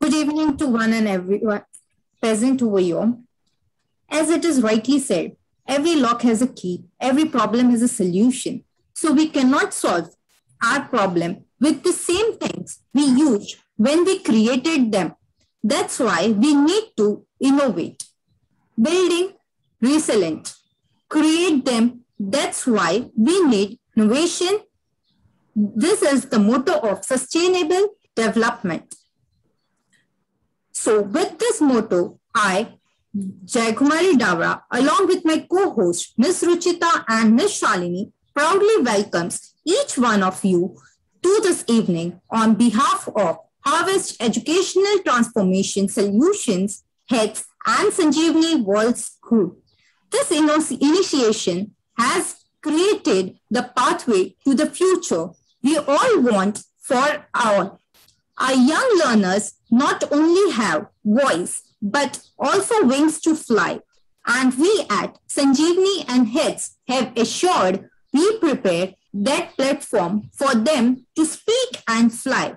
Good evening to one and everyone present over here. As it is rightly said, every lock has a key, every problem has a solution. So we cannot solve our problem with the same things we used when we created them. That's why we need to innovate. Building resilient, create them. That's why we need innovation. This is the motto of sustainable development. So with this motto, I, Jaykumari Davra, along with my co-host, Ms. Ruchita and Ms. Shalini, proudly welcomes each one of you to this evening on behalf of Harvest Educational Transformation Solutions HETS and Sanjeevani World School. This initiation has created the pathway to the future we all want for our, our young learners not only have voice, but also wings to fly. And we at Sanjeevani and HETS have assured we prepare that platform for them to speak and fly.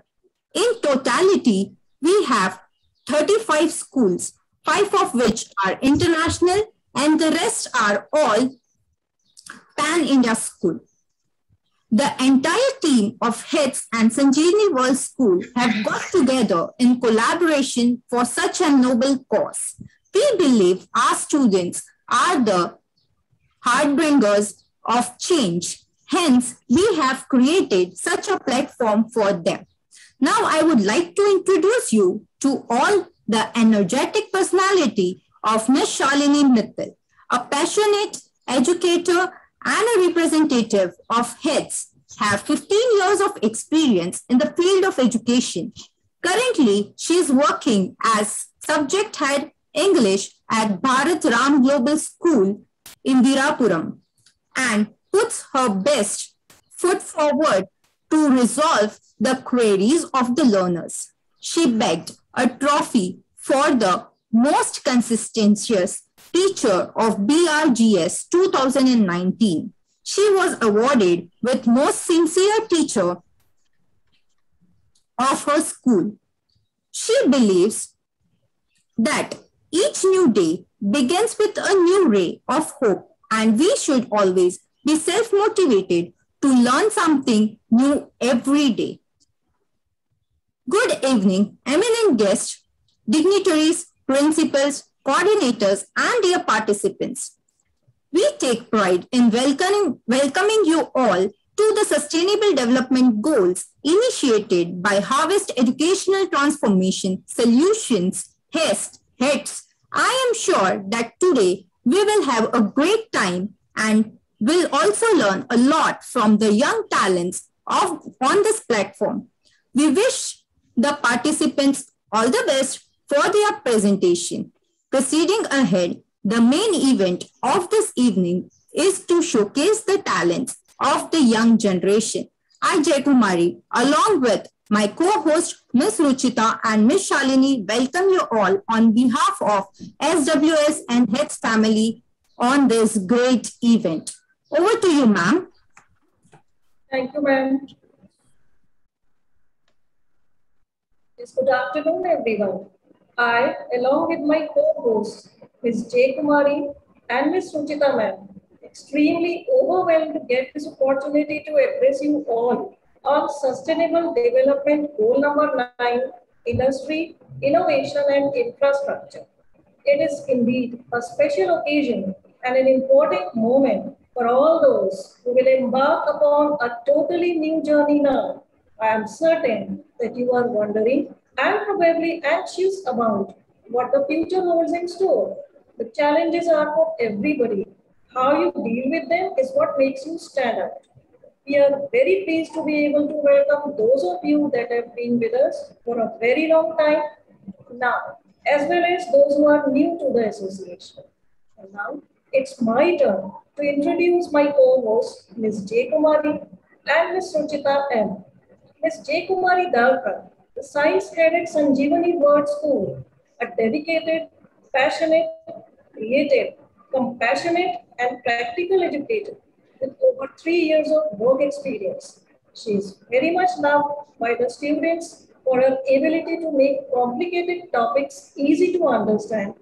In totality, we have 35 schools, five of which are international and the rest are all pan-India school. The entire team of HETS and Sanjeevani World School have got together in collaboration for such a noble cause. We believe our students are the heartbringers of change. Hence, we have created such a platform for them. Now, I would like to introduce you to all the energetic personality of Ms. Shalini Mittal, a passionate educator and a representative of HETS have 15 years of experience in the field of education. Currently, she is working as subject head English at Bharat Ram Global School in Indirapuram and puts her best foot forward to resolve the queries of the learners. She begged a trophy for the most conscientious teacher of BRGS 2019. She was awarded with most sincere teacher of her school. She believes that each new day begins with a new ray of hope and we should always be self-motivated to learn something new every day. Good evening, eminent guests, dignitaries, principals, coordinators, and dear participants. We take pride in welcoming, welcoming you all to the Sustainable Development Goals initiated by Harvest Educational Transformation Solutions, HETS, HETS. I am sure that today we will have a great time and will also learn a lot from the young talents of, on this platform. We wish the participants all the best for their presentation. Proceeding ahead, the main event of this evening is to showcase the talents of the young generation. I, Jaykumari, along with my co-host Ms. Ruchita and Ms. Shalini, welcome you all on behalf of SWS and HETS family on this great event. Over to you, ma'am. Thank you, ma'am. Yes, good afternoon, everyone. I, along with my co-hosts, Ms. J. Kumari and Ms. Suchita ma'am, extremely overwhelmed to get this opportunity to address you all on Sustainable Development Goal number 9, Industry, Innovation and Infrastructure. It is indeed a special occasion and an important moment for all those who will embark upon a totally new journey now. I am certain that you are wondering and probably anxious about what the future holds in store. The challenges are for everybody. How you deal with them is what makes you stand out. We are very pleased to be able to welcome those of you that have been with us for a very long time now, as well as those who are new to the association. And now it's my turn to introduce my co-host, Ms. J. Kumari and Ms. Suchita M. Ms. J. Kumari Dalkar the science head at Sanjeevani World School, a dedicated, passionate, creative, compassionate, and practical educator with over three years of work experience. She is very much loved by the students for her ability to make complicated topics easy to understand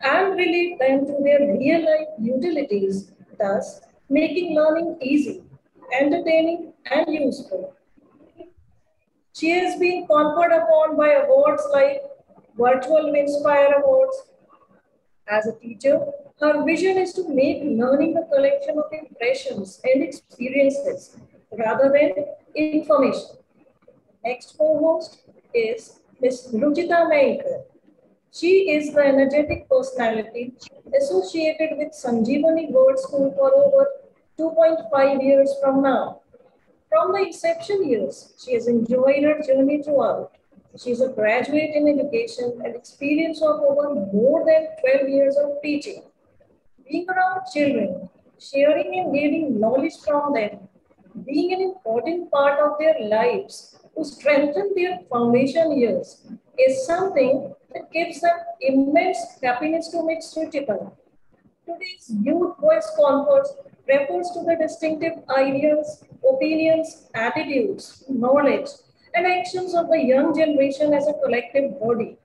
and relate them to their real life utilities, thus making learning easy, entertaining, and useful. She has been conferred upon by awards like Virtual Inspire Awards. As a teacher, her vision is to make learning a collection of impressions and experiences rather than information. Next co-host is Ms. Ruchita Mankar. She is the energetic personality associated with Sanjeevani World School for over 2.5 years from now. From the inception years, she has enjoyed her journey throughout. She is a graduate in education and experience of over more than 12 years of teaching. Being around children, sharing and gaining knowledge from them, being an important part of their lives to strengthen their foundation years is something that gives them immense happiness to make suitable. Today's Youth Voice Conference refers to the distinctive ideas, opinions, attitudes, knowledge, and actions of the young generation as a collective body.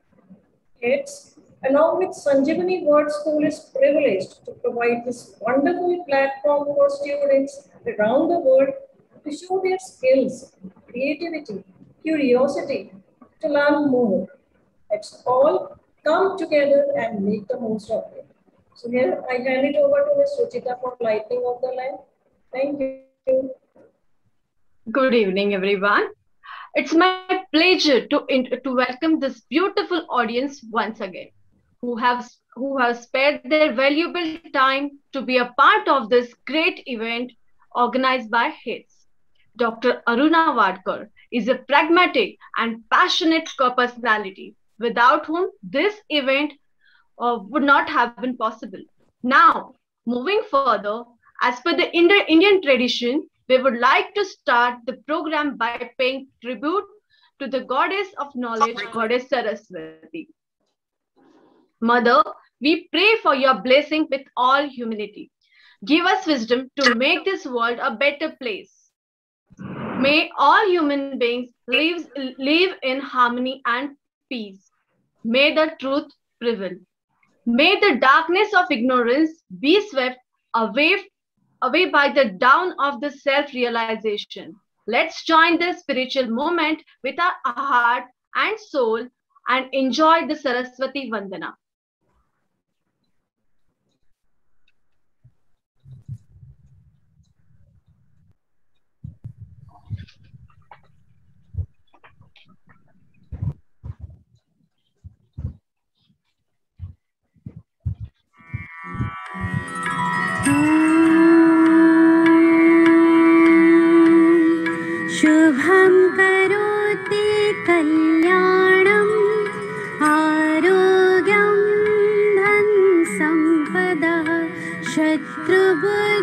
Kids, along with Sanjeevani World School, is privileged to provide this wonderful platform for students around the world to show their skills, creativity, curiosity, to learn more. Let's all come together and make the most of it. So here I hand it over to Ms. Suchita for lighting of the lamp. Thank you. Good evening, everyone. It's my pleasure to, to welcome this beautiful audience once again, who have who have spared their valuable time to be a part of this great event organized by HETS. Dr. Aruna Wadkar is a pragmatic and passionate personality, without whom this event uh, would not have been possible. Now, moving further, as per the Indian tradition, we would like to start the program by paying tribute to the goddess of knowledge, goddess Saraswati. Mother, we pray for your blessing with all humility. Give us wisdom to make this world a better place. May all human beings live, live in harmony and peace. May the truth prevail. May the darkness of ignorance be swept away, away by the dawn of the self-realization. Let's join the spiritual moment with our heart and soul and enjoy the Saraswati Vandana. शुभं करोति कल्याणम् आरोग्यं धन सम्पदः शत्रुबुद्धिविनाशाय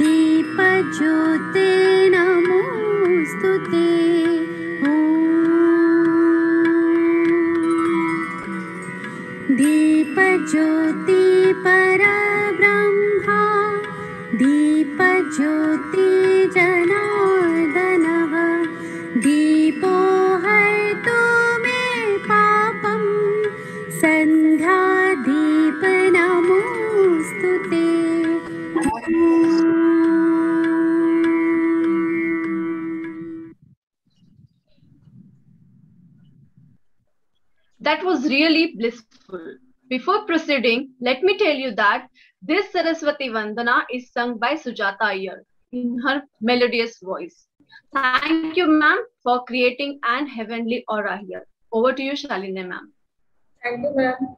दीपज्योते नमोऽस्तु ते। दीपज्योति दीपज्योति जनार्दनः दीपो हर्तु मे पापं सन्ध्यादीप नमोऽस्तु ते That was really blissful. Before proceeding, let me tell you that this Saraswati Vandana is sung by Sujata Iyer in her melodious voice. Thank you, ma'am, for creating an heavenly aura here. Over to you, Shalini, ma'am. Thank you, ma'am.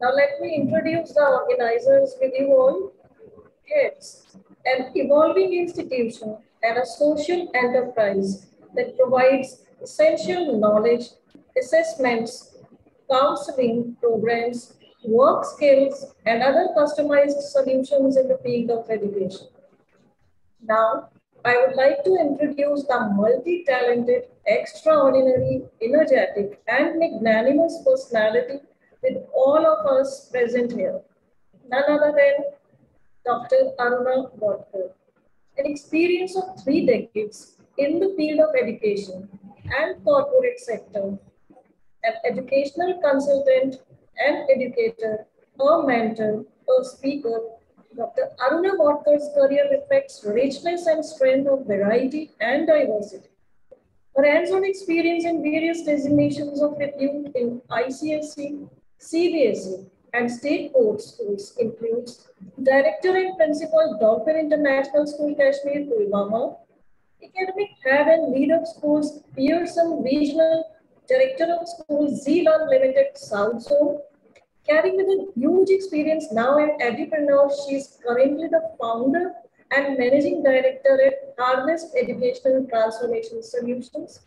Now let me introduce the organizers with you all. It's an evolving institution and a social enterprise that provides essential knowledge, assessments, counseling programs, work skills, and other customized solutions in the field of education. Now, I would like to introduce the multi-talented, extraordinary, energetic, and magnanimous personality with all of us present here. None other than Dr. Aruna Wadkar. An experience of three decades in the field of education and corporate sector, an educational consultant, an educator, a mentor, a speaker, Dr. Aruna Wadkar's career reflects richness and strength of variety and diversity. Her hands-on experience in various designations of repute in ICSE, CBSE, and state board schools includes Director and Principal Dolphin International School Kashmir, Pulwama, Academic Head and Lead of Schools, Pearson Regional Director of school Zealand Limited, South Zone, Carrying with a huge experience now in entrepreneur, she is currently the founder and managing director at Harvest Educational Transformation Solutions,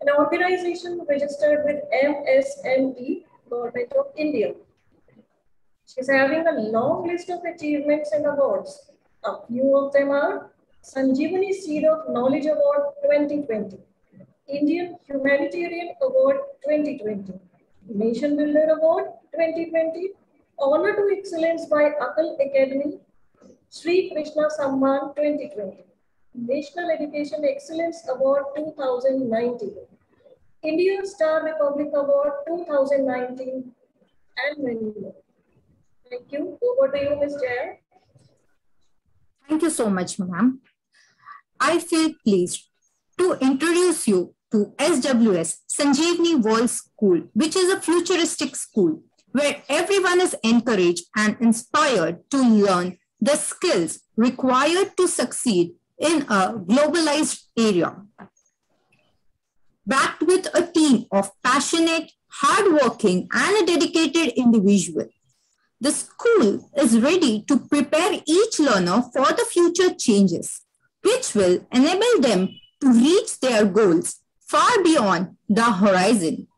an organization registered with MSME, Government of India. She's having a long list of achievements and awards. A few of them are Sanjeevani Seed of Knowledge Award 2020, Indian Humanitarian Award 2020, Nation Builder Award 2020, Honor to Excellence by Akal Academy, Sri Krishna Samman 2020, National Education Excellence Award 2019, India Star Republic Award 2019, and many more. Thank you. Over to you, Ms. Jaya. Thank you so much, ma'am. I feel pleased to introduce you to SWS Sanjeevani World School, which is a futuristic school where everyone is encouraged and inspired to learn the skills required to succeed in a globalized area. Backed with a team of passionate, hardworking, and a dedicated individual, the school is ready to prepare each learner for the future changes, which will enable them to reach their goals far beyond the horizon.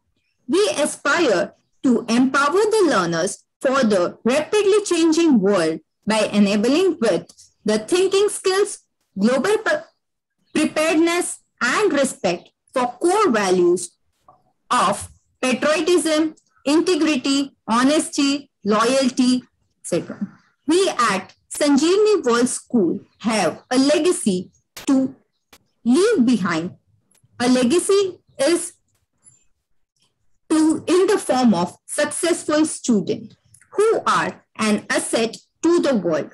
We aspire to empower the learners for the rapidly changing world by enabling with the thinking skills, global preparedness, and respect for core values of patriotism, integrity, honesty, loyalty, etc. We at Sanjeevani World School have a legacy to leave behind. A legacy is to in the form of successful students who are an asset to the world,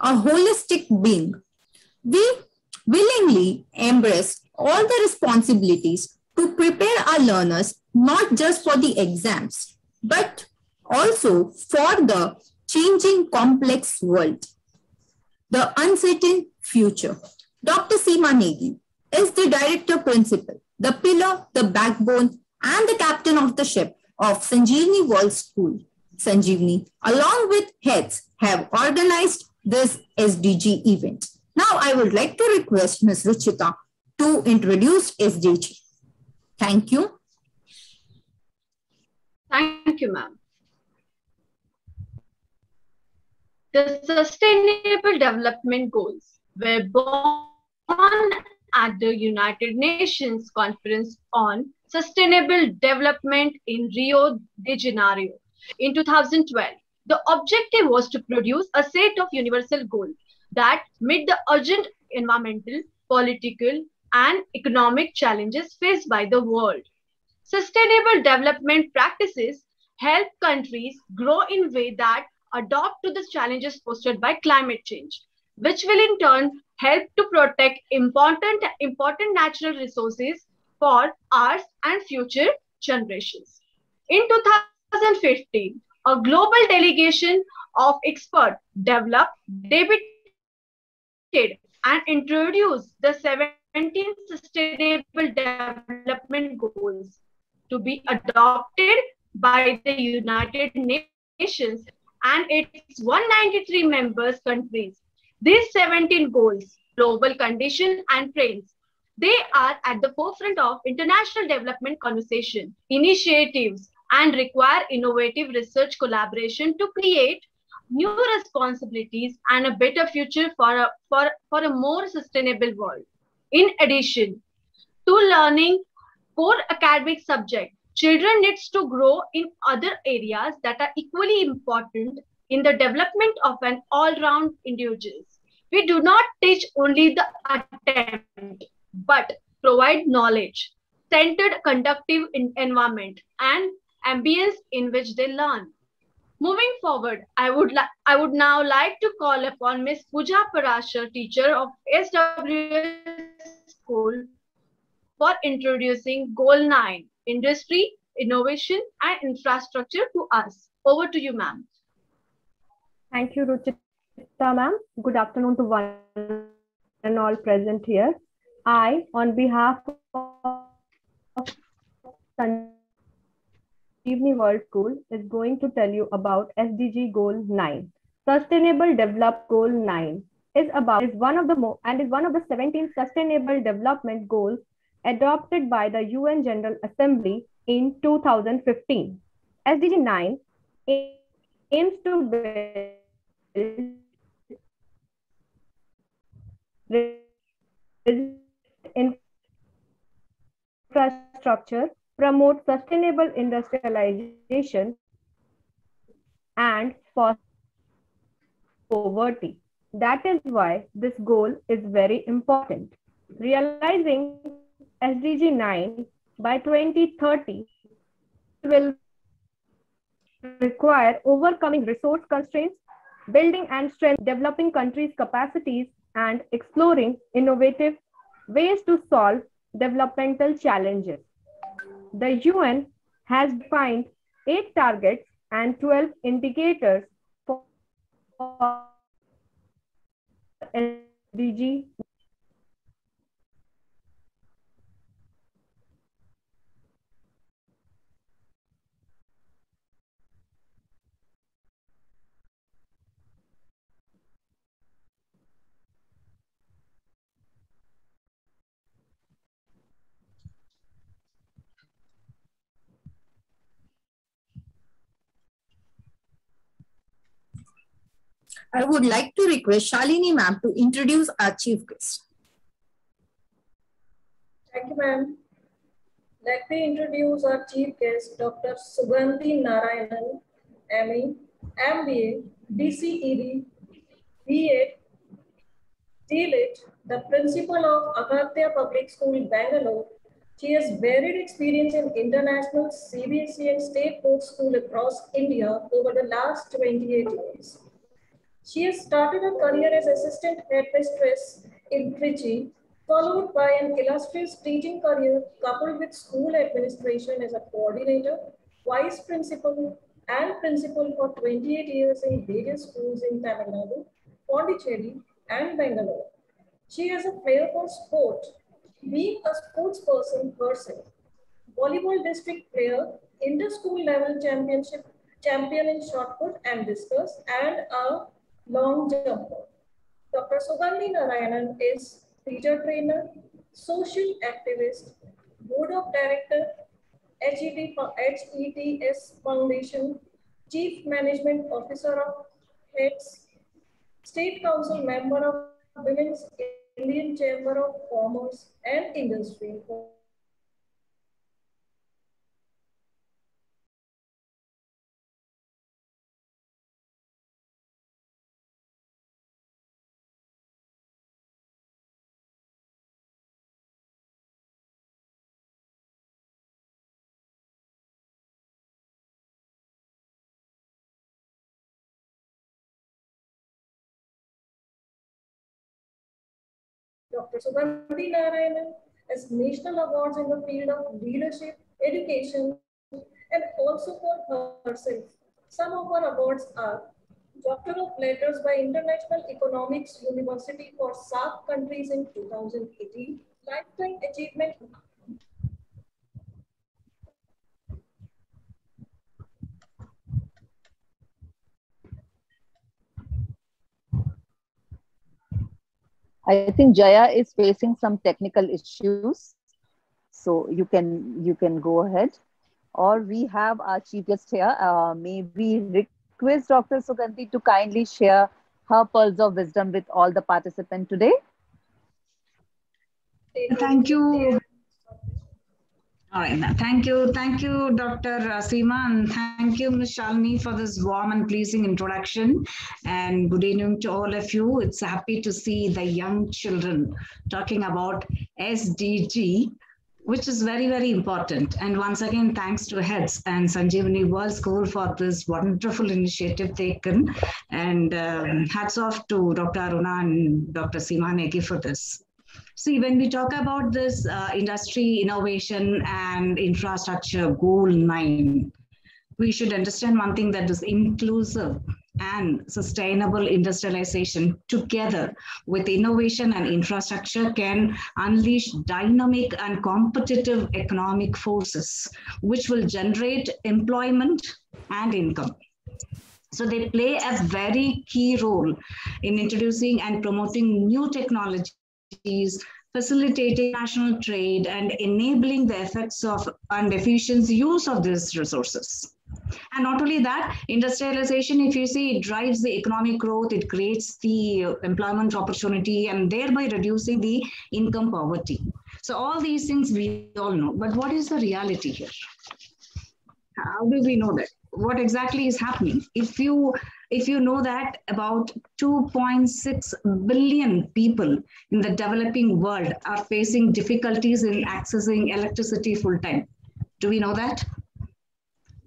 a holistic being. We willingly embrace all the responsibilities to prepare our learners not just for the exams, but also for the changing complex world, the uncertain future. Dr. Seema Negi is the director principal, the pillar, the backbone, and the captain of the ship of Sanjeevani World School. Sanjeevani, along with HETS, have organized this SDG event. Now, I would like to request Ms. Ruchita to introduce SDG. Thank you. Thank you, ma'am. The Sustainable Development Goals were born at the United Nations Conference on Sustainable Development in Rio de Janeiro in 2012. The objective was to produce a set of universal goals that meet the urgent environmental, political, and economic challenges faced by the world. Sustainable development practices help countries grow in way that adapt to the challenges posed by climate change, which will in turn help to protect important, important natural resources for ours and future generations. In 2015, a global delegation of experts developed, debated, and introduced the 17 Sustainable Development Goals to be adopted by the United Nations and its 193 members countries. These 17 goals, global condition and trends, they are at the forefront of international development conversation, initiatives, and require innovative research collaboration to create new responsibilities and a better future for a, for, for a more sustainable world. In addition to learning core academic subject, children needs to grow in other areas that are equally important in the development of an all-round individuals. We do not teach only the attempt, but provide knowledge, centered conductive environment, and ambience in which they learn. Moving forward, I would I would now like to call upon Miss Pooja Parashar, teacher of SWS School, for introducing Goal 9, Industry, Innovation and Infrastructure to us. Over to you, ma'am. Thank you, Ruchita ma'am. Good afternoon to one and all present here. I, on behalf of Sanjeevani World School, is going to tell you about SDG Goal 9. Sustainable Develop Goal 9 is about is one of the mo- and is one of the 17 Sustainable Development Goals adopted by the UN General Assembly in 2015. SDG 9 aims to build infrastructure, promote sustainable industrialization, and poverty. That is why this goal is very important. Realizing SDG 9 by 2030 will require overcoming resource constraints, building and strength, developing countries' capacities, and exploring innovative ways to solve developmental challenges. The UN has defined eight targets and 12 indicators for SDG I would like to request Shalini ma'am to introduce our chief guest. Thank you, ma'am. Let me introduce our chief guest, Dr. Sugandhi Narayanan, ME, MBA, DCED, B.Ed, DLIT, the principal of Agatya Public School, Bangalore. She has varied experience in international CBSE and state board school across India over the last 28 years. She has started her career as assistant headmistress in Trichy, followed by an illustrious teaching career coupled with school administration as a coordinator, vice principal, and principal for 28 years in various schools in Tamil Nadu, Pondicherry, and Bangalore. She is a player for sport, being a sports person herself. Volleyball district player, inter-school level championship champion in shot put and discus, and a long jumper. Dr. Sugandhi Narayanan is teacher trainer, social activist, board of director, HED, HETS Foundation, chief management officer of HETS, state council member of Women's Indian Chamber of Commerce and Industry. Dr. Sugandhi Narayanan has national awards in the field of leadership, education, and also for herself. Some of her awards are Doctor of Letters by International Economics University for SAARC countries in 2018, Lifetime Achievement I think Jaya is facing some technical issues. So you can you can go ahead. Or we have our chief guest here. Uh, may we request Dr. Sugandhi to kindly share her pearls of wisdom with all the participants today? Thank you. All right, thank you. Thank you, Dr. Seema, and thank you, Ms. Shalini, for this warm and pleasing introduction. And good evening to all of you. It's happy to see the young children talking about SDG, which is very, very important. And once again, thanks to HETS and Sanjeevani World School for this wonderful initiative taken. And um, hats off to Dr. Aruna and Dr. Seema Negi for this. See, when we talk about this uh, industry innovation and infrastructure goal nine, we should understand one thing that is inclusive and sustainable industrialization together with innovation and infrastructure can unleash dynamic and competitive economic forces, which will generate employment and income. So they play a very key role in introducing and promoting new technologies facilitating national trade and enabling the effects of and efficient use of these resources. And not only that, industrialization, if you see, it drives the economic growth, it creates the employment opportunity, and thereby reducing the income poverty. So, all these things we all know. But what is the reality here? How do we know that? What exactly is happening? If you if you know that about 2.6 billion people in the developing world are facing difficulties in accessing electricity full time. Do we know that?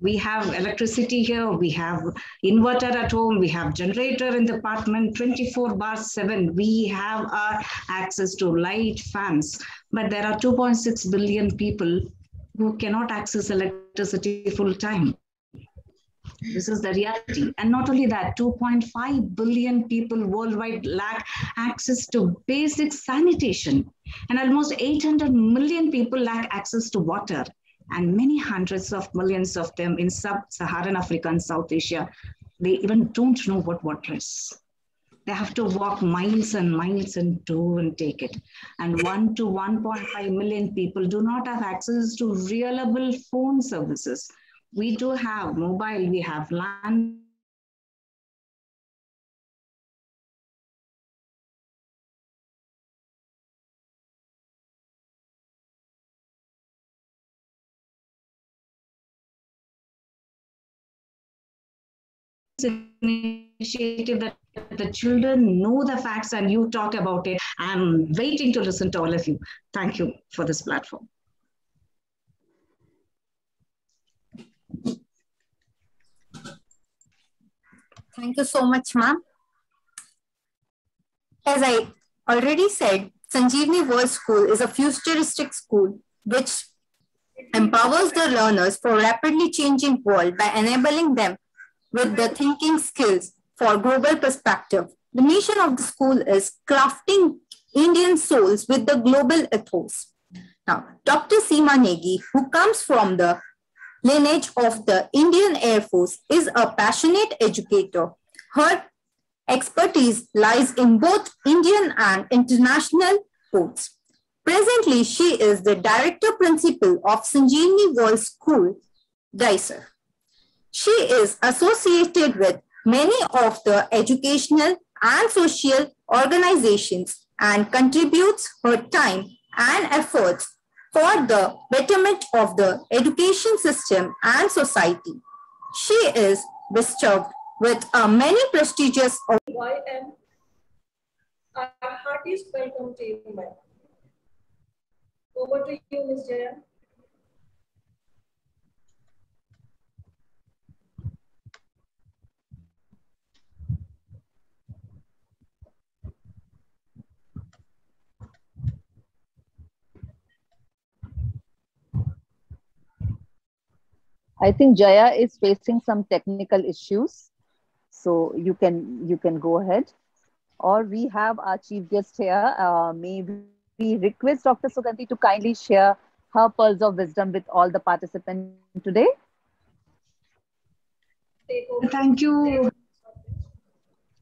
We have electricity here, we have inverter at home, we have generator in the apartment 24 bar 7. We have our access to light, fans, but there are 2.6 billion people who cannot access electricity full time. This is the reality. And not only that, 2.5 billion people worldwide lack access to basic sanitation. And almost 800 million people lack access to water. And many hundreds of millions of them in sub-Saharan Africa and South Asia, they even don't know what water is. They have to walk miles and miles and do and take it. And 1 to 1.5 million people do not have access to reliable phone services we do have mobile, we have land. initiative that the children know the facts and you talk about it. I'm waiting to listen to all of you. Thank you for this platform. Thank you so much, ma'am. As I already said, Sanjeevani World School is a futuristic school which empowers the learners for rapidly changing world by enabling them with the thinking skills for global perspective. The mission of the school is crafting Indian souls with the global ethos. Now, Dr. Seema Negi, who comes from the lineage of the Indian Air Force, is a passionate educator. Her expertise lies in both Indian and international ports. Presently, she is the director principal of Sanjeevani World School, Dahisar. She is associated with many of the educational and social organizations and contributes her time and efforts for the betterment of the education system and society. She is bestowed with uh, many prestigious YM. Our heartiest welcome to you, ma'am. Over to you, Ms. Jaya. I think Jaya is facing some technical issues. So you can you can go ahead. Or we have our chief guest here. Uh, may we request Dr. Sugandhi to kindly share her pearls of wisdom with all the participants today. Thank you.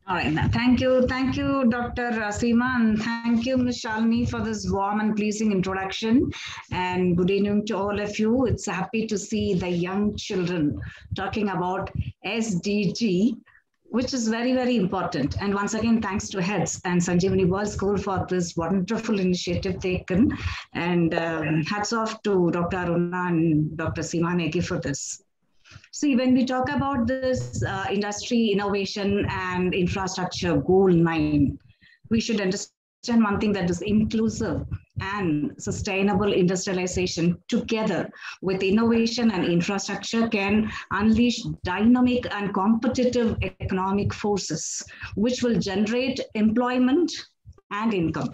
All right. Thank you. Thank you, Dr. Seema, and thank you, Ms. Shalini, for this warm and pleasing introduction. And good evening to all of you. It's happy to see the young children talking about SDG, which is very, very important. And once again, thanks to HETS and Sanjeevani World School for this wonderful initiative taken. And um, hats off to Dr. Aruna and Dr. Seema Negi for this. See, when we talk about this uh, industry innovation and infrastructure goal nine, we should understand one thing that is inclusive and sustainable industrialization together with innovation and infrastructure can unleash dynamic and competitive economic forces, which will generate employment and income.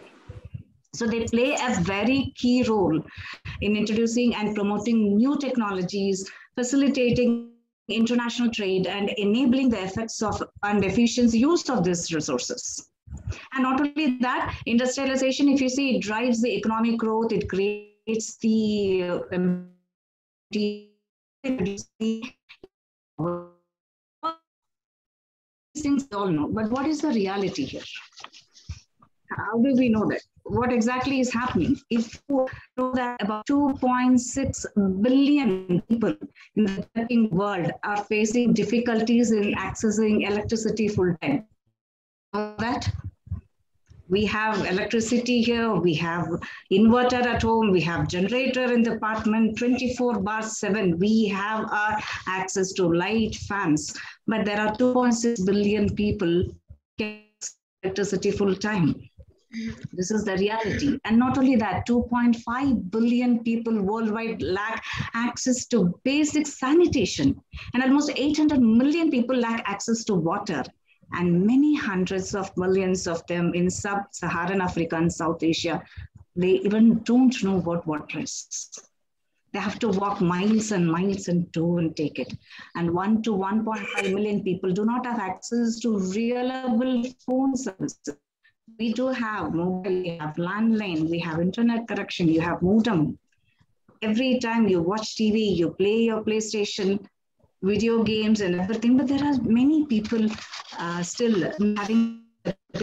So they play a very key role in introducing and promoting new technologies, facilitating international trade and enabling the effects of and efficient use of these resources. And not only that, industrialization, if you see, it drives the economic growth, it creates the, um, things all know. But what is the reality here? How do we know that? What exactly is happening? If you know that about 2.6 billion people in the developing world are facing difficulties in accessing electricity full time. That we have electricity here, we have inverter at home, we have generator in the apartment 24 bar 7. We have our access to light, fans, but there are 2.6 billion people electricity full time. This is the reality. And not only that, 2.5 billion people worldwide lack access to basic sanitation. And almost 800 million people lack access to water. And many hundreds of millions of them in sub Saharan Africa and South Asia, they even don't know what water is. They have to walk miles and miles and do and take it. And 1 to 1.5 million people do not have access to reliable phone services we do have mobile, we have landline, we have internet connection, you have modem. Every time you watch TV, you play your PlayStation, video games, and everything. But there are many people uh, still having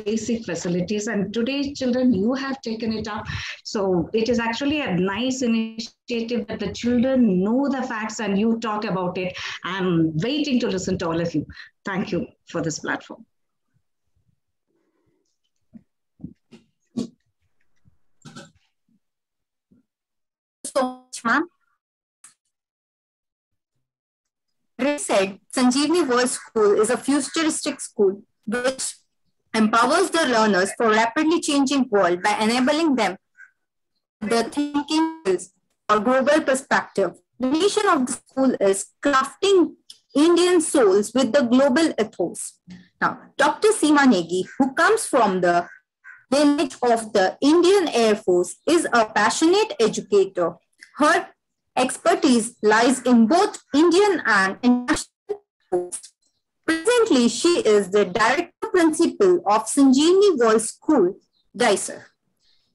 basic facilities. And today, children, you have taken it up. So it is actually a nice initiative that the children know the facts and you talk about it. I'm waiting to listen to all of you. Thank you for this platform. So much, ma'am. Ray said, Sanjeevani World School is a futuristic school which empowers the learners for rapidly changing world by enabling them the thinking skills or global perspective. The mission of the school is crafting Indian souls with the global ethos. Now, Dr. Seema Negi, who comes from the lineage of the Indian Air Force, is a passionate educator. Her expertise lies in both Indian and international sports. Presently, she is the director principal of Sanjeevani World School, Dahisar.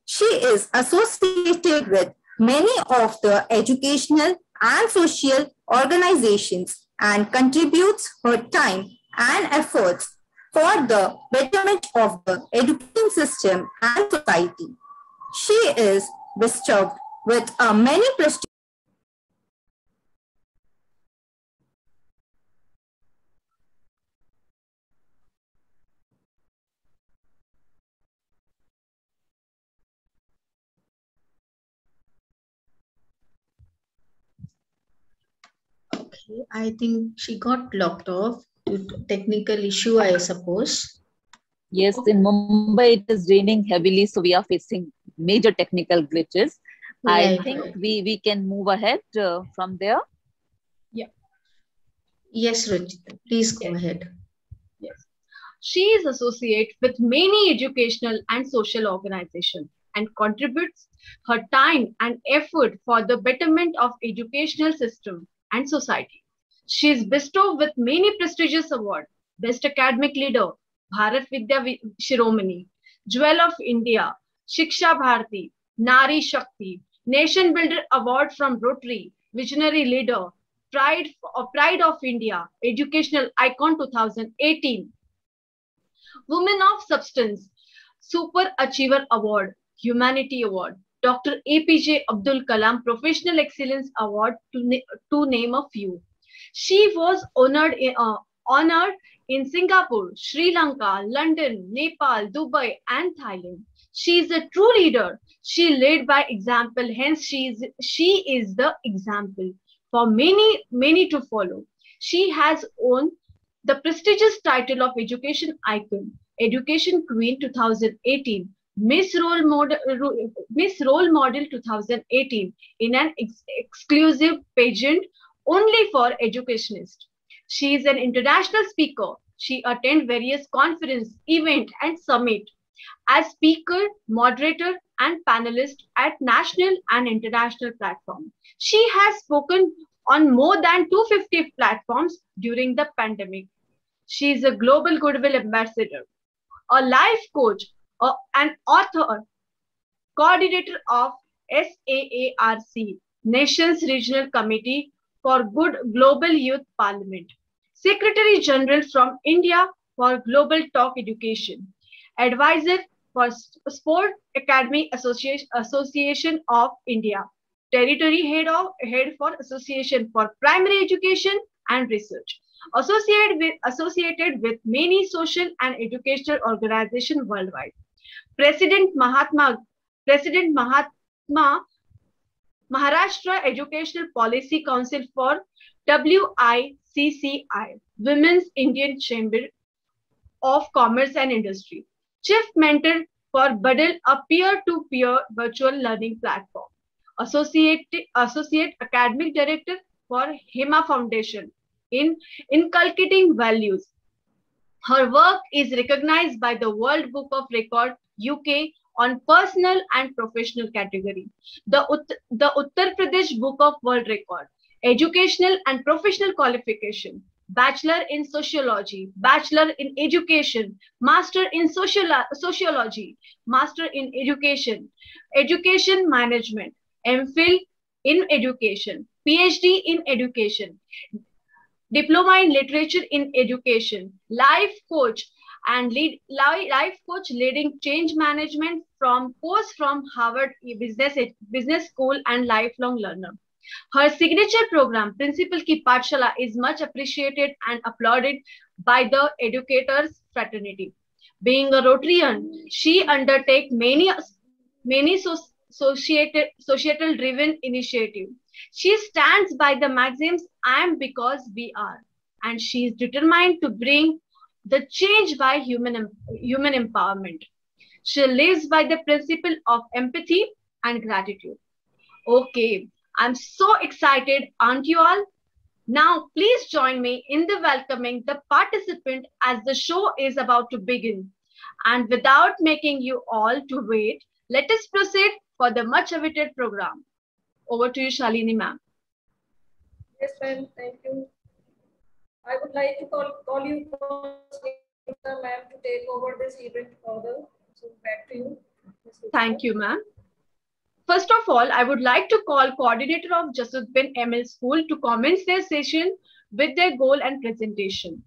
She is associated with many of the educational and social organizations and contributes her time and efforts for the betterment of the education system and society. She is bestowed with uh, many prestigious I think she got locked off technical issue, I suppose. Yes, in Mumbai it is raining heavily, so we are facing major technical glitches. I think we, we can move ahead uh, from there. Yeah. Yes, Ruchita, please go ahead. Yes. She is associate with many educational and social organizations and contributes her time and effort for the betterment of educational system and society. She is bestowed with many prestigious awards, Best Academic Leader, Bharat Vidya Vi- Shiromani, Jewel of India, Shiksha Bharati, Nari Shakti, Nation Builder Award from Rotary, Visionary Leader, Pride, Pride of India, Educational Icon 2018, Women of Substance, Super Achiever Award, Humanity Award, Dr. APJ Abdul Kalam Professional Excellence Award, to, to name a few. She was honored in, uh, honored in Singapore, Sri Lanka, London, Nepal, Dubai, and Thailand. She is a true leader. She led by example. Hence, she is, she is the example for many, many to follow. She has won the prestigious title of Education Icon, Education Queen 2018, Miss Role Model, Miss Role Model 2018 in an ex exclusive pageant only for educationists. She is an international speaker. She attends various conference, event, and summit as speaker, moderator, and panelist at national and international platforms. She has spoken on more than 250 platforms during the pandemic. She is a global goodwill ambassador, a life coach, uh, an author, coordinator of SAARC, Nations Regional Committee for Good Global Youth Parliament, Secretary General from India for Global Talk Education, Advisor for Sport Academy Association, Association of India, Territory Head, of, Head for Association for Primary Education and Research, associated with, associated with many social and educational organizations worldwide. President Mahatma, President Mahatma Maharashtra Educational Policy Council for WICCI, Women's Indian Chamber of Commerce and Industry, Chief Mentor for Buddle, a peer-to-peer virtual learning platform, Associate, Associate Academic Director for HEMA Foundation in inculcating values. Her work is recognized by the World Book of Record UK on personal and professional category. The, Ut the Uttar Pradesh Book of World Record, Educational and Professional Qualification, Bachelor in Sociology, Bachelor in Education, Master in Social Sociology, Master in Education, Education Management, MPhil in Education, PhD in Education, Diploma in Literature in Education, Life Coach, and lead life coach leading change management from course from Harvard Business Business School and lifelong learner. Her signature program, Principal Ki Pathshala, is much appreciated and applauded by the educators fraternity. Being a Rotarian, she undertake many many societal societal driven initiative. She stands by the maxims "I am because we are," and she is determined to bring the change by human, human empowerment. She lives by the principle of empathy and gratitude. Okay, I'm so excited, aren't you all? Now, please join me in the welcoming the participant as the show is about to begin. And without making you all to wait, let us proceed for the much awaited program. Over to you, Shalini ma'am. Yes, ma'am. Thank you. I would like to call, call you ma'am to take over this event further. So back to you. Thank you, ma'am. First of all, I would like to call coordinator of Jasudben ML School to commence their session with their goal and presentation.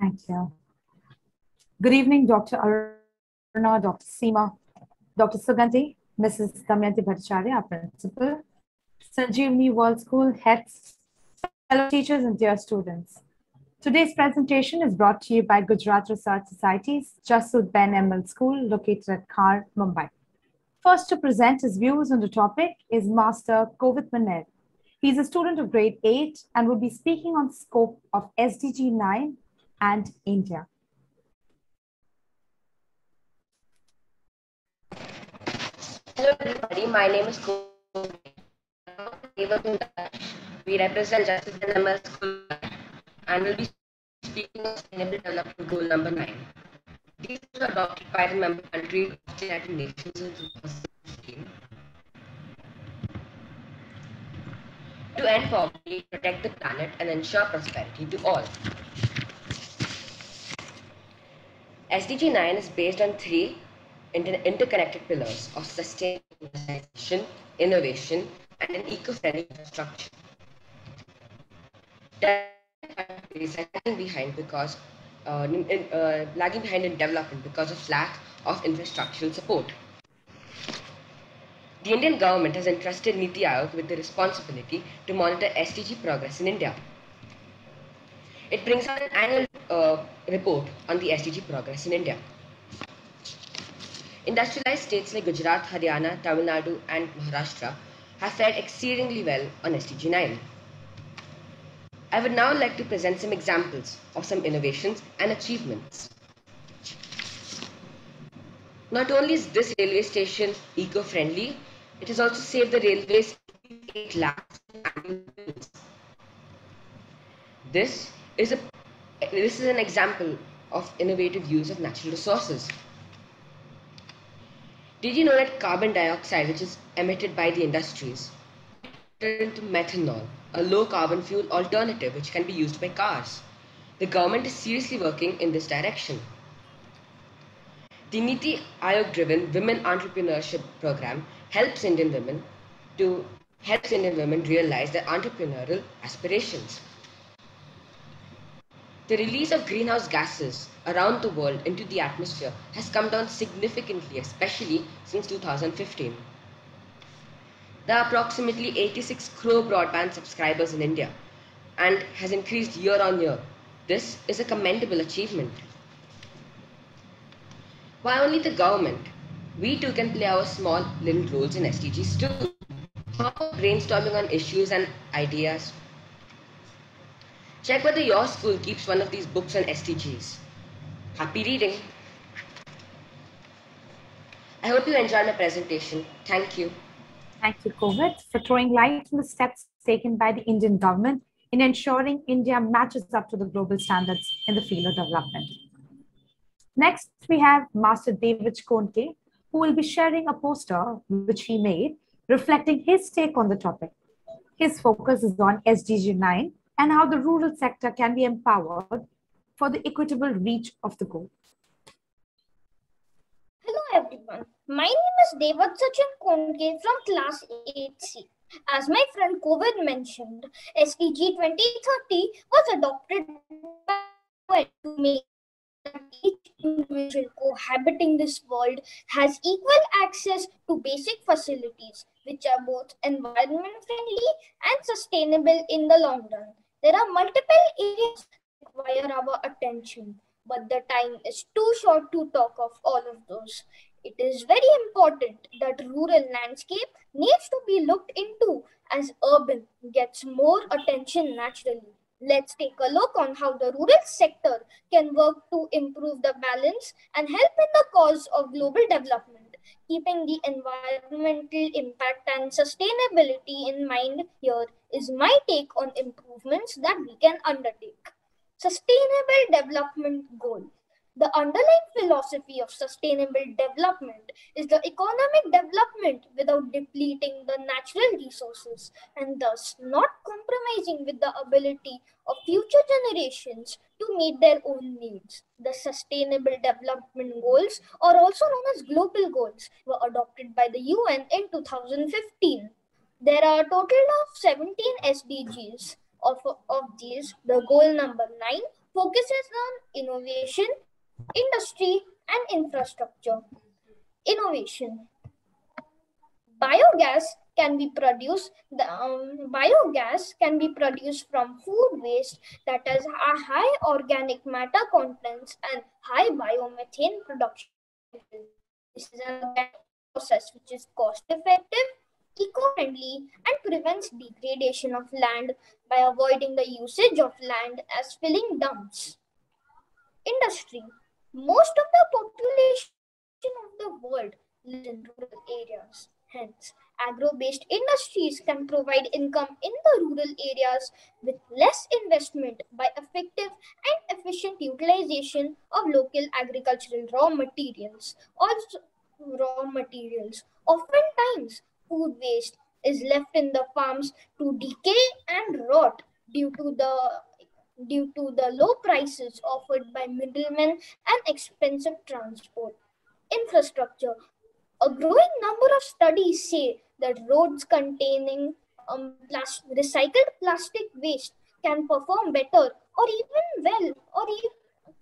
Thank you. Good evening, Dr. Aruna, Dr. Seema, Dr. Sugandhi, Mrs. Damayanti Bhattacharya, our principal, Sanjeevani World School heads, fellow teachers and dear students. Today's presentation is brought to you by Gujarat Research Society's Jasudben ML School located at Khar, Mumbai. First to present his views on the topic is Master Kovit Maner. He's a student of grade 8 and will be speaking on scope of SDG 9 and India. Hello everybody, my name is Kovit we represent Justice and School and will be speaking on Sustainable Development Goal number 9. These were adopted by the member countries of the United Nations in 2016 to end poverty, protect the planet, and ensure prosperity to all. SDG 9 is based on three inter interconnected pillars of sustainable innovation, and an eco-friendly infrastructure. Is lagging behind because uh, in, uh, lagging behind in development because of lack of infrastructural support. The Indian government has entrusted Niti Aayog with the responsibility to monitor SDG progress in India. It brings out an annual uh, report on the SDG progress in India. Industrialized states like Gujarat, Haryana, Tamil Nadu, and Maharashtra have fared exceedingly well on SDG 9. I would now like to present some examples of some innovations and achievements. Not only is this railway station eco-friendly, it has also saved the railways 8 lakhs. This is a this is an example of innovative use of natural resources. Did you know that carbon dioxide, which is emitted by the industries, turned into methanol, a low carbon fuel alternative which can be used by cars? The government is seriously working in this direction. The Niti Aayog driven Women Entrepreneurship Program helps Indian women to helps Indian women realize their entrepreneurial aspirations. The release of greenhouse gases around the world into the atmosphere has come down significantly, especially since 2015. There are approximately 86 crore broadband subscribers in India and has increased year on year. This is a commendable achievement. Why only the government? We too can play our small little roles in SDGs too. Brainstorming on issues and ideas. Check whether your school keeps one of these books on SDGs. Happy reading. I hope you enjoyed my presentation. Thank you. Thank you, Kovit, for throwing light on the steps taken by the Indian government in ensuring India matches up to the global standards in the field of development. Next, we have Master David Konke, who will be sharing a poster which he made reflecting his take on the topic. His focus is on SDG 9 and how the rural sector can be empowered for the equitable reach of the goal. Everyone, my name is Devat Sachin Konke from class 8C. As my friend Kovit mentioned, SDG 2030 was adopted by to make each individual cohabiting this world has equal access to basic facilities which are both environment friendly and sustainable in the long run. There are multiple areas that require our attention, but the time is too short to talk of all of those. It is very important that rural landscape needs to be looked into as urban gets more attention naturally. Let's take a look on how the rural sector can work to improve the balance and help in the cause of global development. Keeping the environmental impact and sustainability in mind here is my take on improvements that we can undertake. Sustainable Development Goal. The underlying philosophy of sustainable development is the economic development without depleting the natural resources and thus not compromising with the ability of future generations to meet their own needs. The Sustainable Development Goals, or also known as Global Goals, were adopted by the UN in 2015. There are a total of 17 SDGs. Of, of these, the goal number 9 focuses on innovation, industry, and infrastructure. Innovation. Biogas can be produced. The um, biogas can be produced from food waste that has a high organic matter contents and high biomethane production. This is a process which is cost effective, eco-friendly, and prevents degradation of land by avoiding the usage of land as filling dumps. Industry. Most of the population of the world lives in rural areas. Hence, agro-based industries can provide income in the rural areas with less investment by effective and efficient utilization of local agricultural raw materials or raw materials. Oftentimes, food waste is left in the farms to decay and rot due to the due to the low prices offered by middlemen and expensive transport. Infrastructure. A growing number of studies say that roads containing um, plas- recycled plastic waste can perform better or even well or even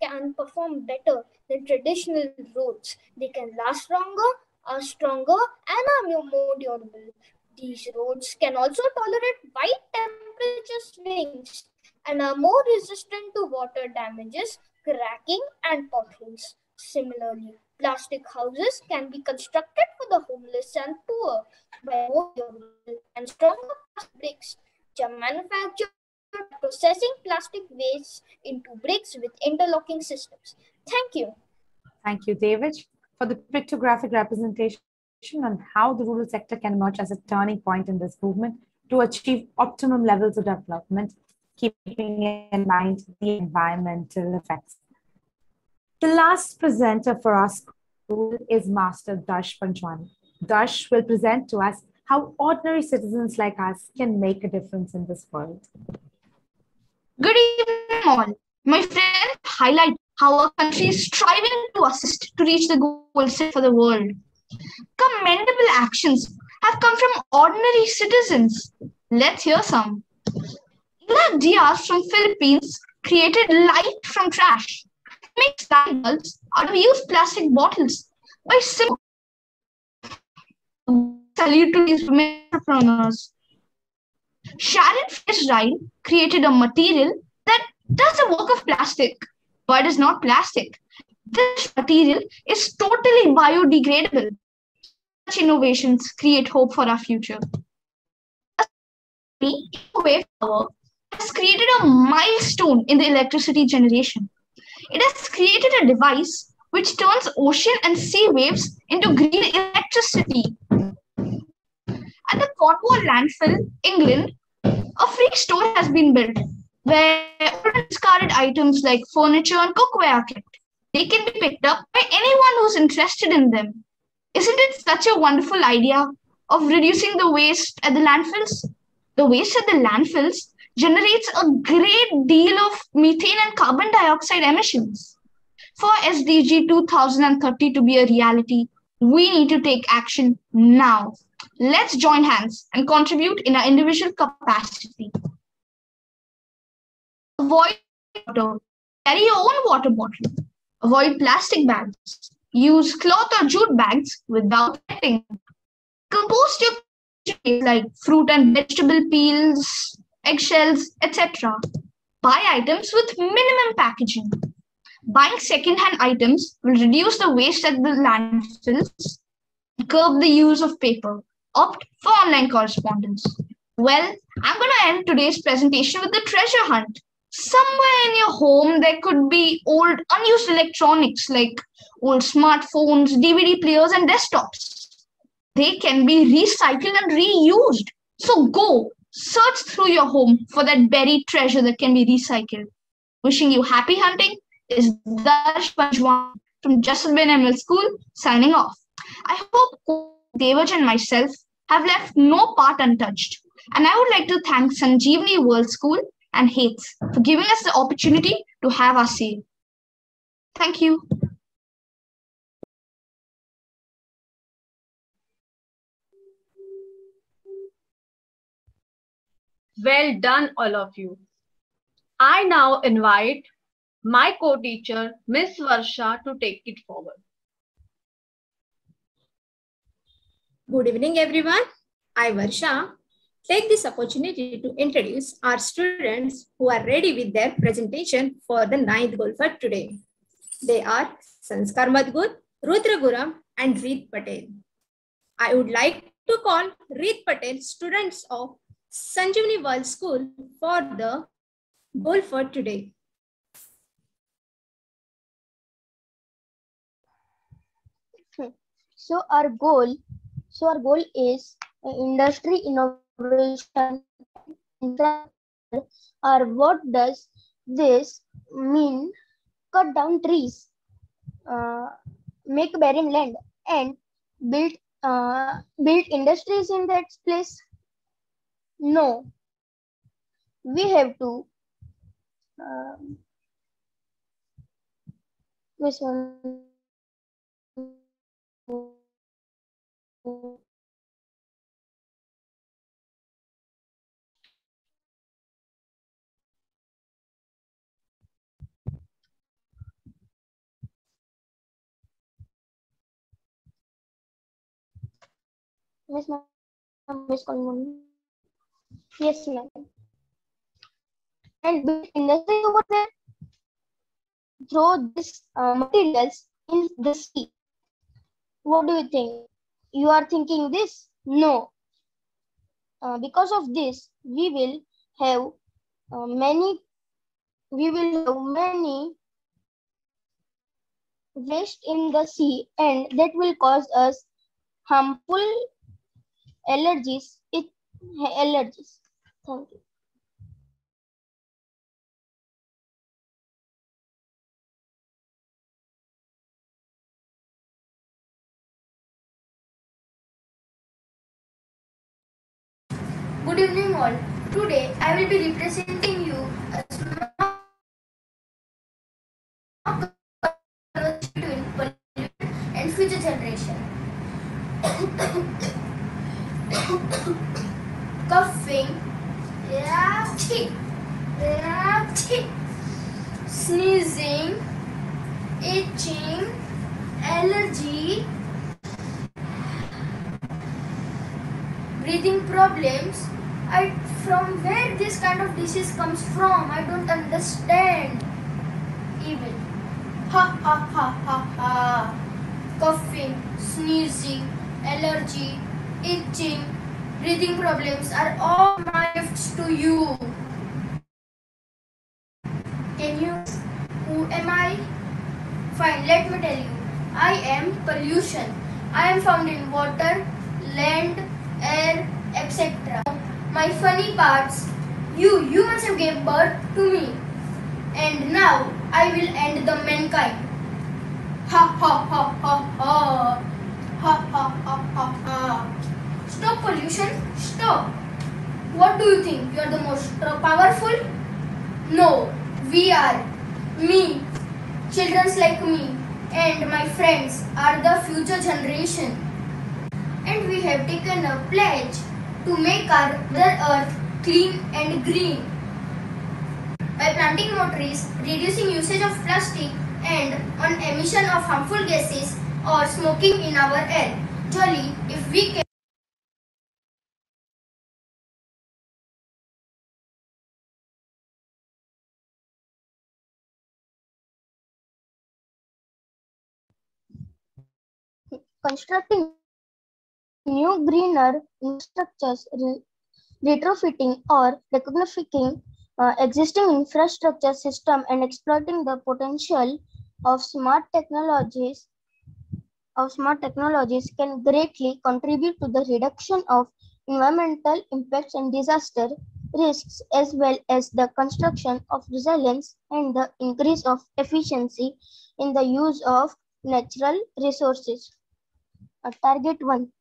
can perform better than traditional roads. They can last longer, are stronger, and are more durable. These roads can also tolerate wide temperature swings and are more resistant to water damages, cracking, and potholes. Similarly, plastic houses can be constructed for the homeless and poor by more durable and stronger bricks, which are manufactured processing plastic waste into bricks with interlocking systems. Thank you. Thank you, David, for the pictographic representation on how the rural sector can emerge as a turning point in this movement to achieve optimum levels of development, keeping in mind the environmental effects. The last presenter for our school is Master Dash Panchwani. Dash will present to us how ordinary citizens like us can make a difference in this world. Good evening, all. My friends highlight how our country is striving to assist to reach the goals set for the world. Commendable actions have come from ordinary citizens. Let's hear some. Illac Diaz from Philippines created light from trash. Makes light bulbs out of used plastic bottles by simple salute to these entrepreneurs. Sharon Fitzgerald created a material that does the work of plastic, but is not plastic. This material is totally biodegradable. Such innovations create hope for our future. Wave Power has created a milestone in the electricity generation. It has created a device which turns ocean and sea waves into green electricity. At the Cornwall landfill, England, a free store has been built where discarded items like furniture and cookware are kept. They can be picked up by anyone who's interested in them. Isn't it such a wonderful idea of reducing the waste at the landfills? The waste at the landfills generates a great deal of methane and carbon dioxide emissions. For SDG 2030 to be a reality, we need to take action now. Let's join hands and contribute in our individual capacity. Avoid water. Carry your own water bottle. Avoid plastic bags. Use cloth or jute bags without wetting. Compost your like fruit and vegetable peels, eggshells, etc. Buy items with minimum packaging. Buying second-hand items will reduce the waste at the landfills, curb the use of paper, opt for online correspondence. Well, I'm going to end today's presentation with the treasure hunt. Somewhere in your home, there could be old unused electronics like old smartphones, DVD players, and desktops. They can be recycled and reused. So go search through your home for that buried treasure that can be recycled. Wishing you happy hunting is Dash Panchwan from Emerald School signing off. I hope Devaj and myself have left no part untouched. And I would like to thank Sanjeevani World School and HETS for giving us the opportunity to have our say. Thank you. Well done, all of you. I now invite my co-teacher, Miss Varsha, to take it forward. Good evening, everyone. I, Varsha, take this opportunity to introduce our students who are ready with their presentation for the ninth goal for today. They are Sanskar Madhur, Rudra Guram, and Reet Patel. I would like to call Reet Patel students of Sanjeevani World School for the goal for today. So our goal, so our goal is industry innovation. Or what does this mean? Cut down trees, uh, make barren land, and build uh, build industries in that place. No, we have to. Um, Miss one. Miss Miss calling Yes, ma'am. and build industry over there. Throw these uh, materials in the sea. What do you think? You are thinking this? No. Uh, because of this, we will have uh, many. We will have many waste in the sea, and that will cause us harmful allergies. It allergies. Thank you. Good evening all. Today I will be representing you a small between pollution and future generation. Coughing, laughing, laughing, sneezing, itching, allergy, breathing problems. I from where this kind of disease comes from, I don't understand. Even. Ha ha ha ha ha. Coughing, sneezing, allergy, itching, breathing problems are all my gifts to you. Can you? Who am I? Fine, let me tell you. I am pollution. I am found in water, land, air, etc. My funny parts, you humans have gave birth to me. And now I will end the mankind. Ha ha ha ha ha. Ha ha ha ha ha. Stop pollution, stop. What do you think? You are the most powerful? No, we are. Me, Childrens like me, and my friends are the future generation and we have taken a pledge to make our Mother Earth clean and green. By planting more trees, reducing usage of plastic and on emission of harmful gases or smoking in our air. Jolly, if we can constructing new greener infrastructures, re- retrofitting or reconfiguring uh, existing infrastructure system and exploiting the potential of smart technologies of smart technologies can greatly contribute to the reduction of environmental impacts and disaster risks as well as the construction of resilience and the increase of efficiency in the use of natural resources. Uh, target 1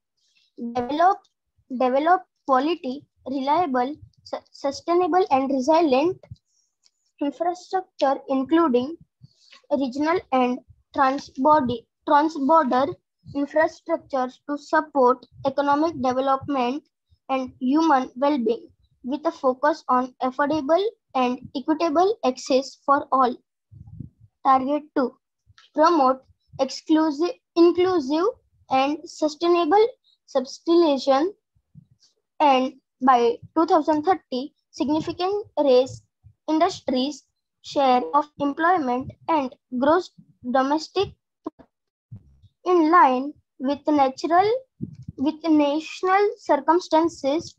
develop develop quality reliable su- sustainable and resilient infrastructure including regional and transborder transborder infrastructures to support economic development and human well-being with a focus on affordable and equitable access for all. Target 2 promote exclusive inclusive and sustainable substitution and by 2030 significant raise industries share of employment and gross domestic in line with natural with national circumstances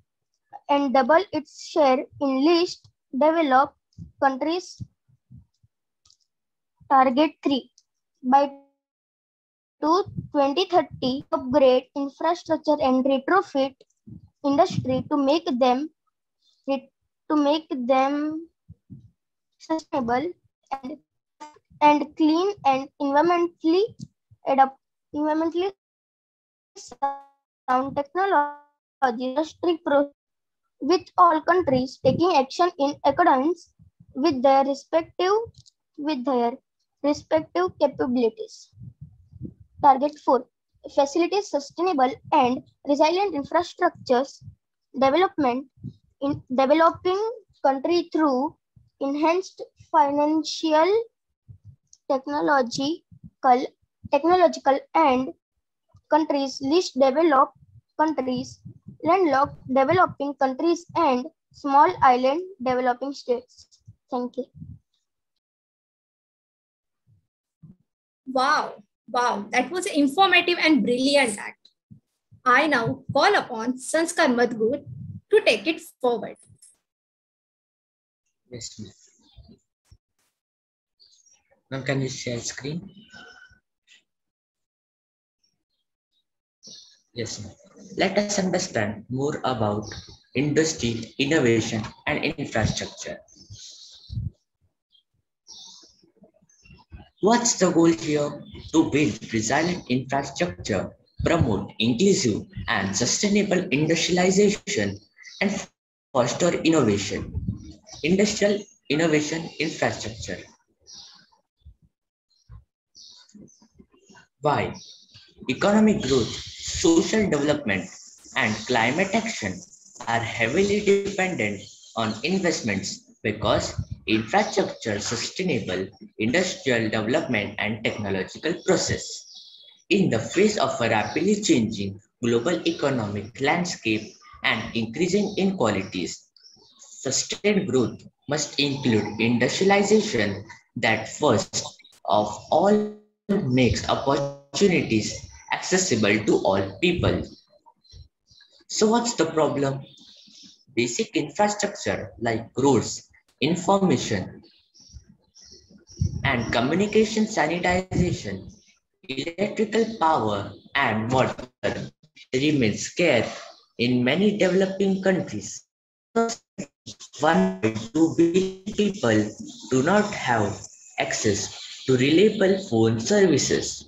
and double its share in least developed countries. Target 3 by to 2030 upgrade infrastructure and retrofit industry to make them to make them sustainable and, and clean and environmentally adapt environmentally sound technology industry with all countries taking action in accordance with their respective with their respective capabilities Target 4 Facilitate sustainable and resilient infrastructures development in developing country through enhanced financial, technological, technological and countries least developed countries, landlocked developing countries and small island developing states. Thank you. Wow, wow, that was an informative and brilliant act. I now call upon Sanskar Madhur to take it forward. Yes, ma'am. Ma'am, can you share screen? Yes, ma'am. Let us understand more about industry, innovation, and infrastructure. What's the goal here? To build resilient infrastructure, promote inclusive and sustainable industrialization, and foster innovation. Industrial innovation infrastructure. Why? Economic growth, social development, and climate action are heavily dependent on investments because infrastructure sustainable industrial development and technological process. In the face of a rapidly changing global economic landscape and increasing inequalities, sustained growth must include industrialization that first of all makes opportunities accessible to all people. So what's the problem? Basic infrastructure like roads, information, and communication sanitization, electrical power, and water remain scarce in many developing countries. One two billion people do not have access to reliable phone services.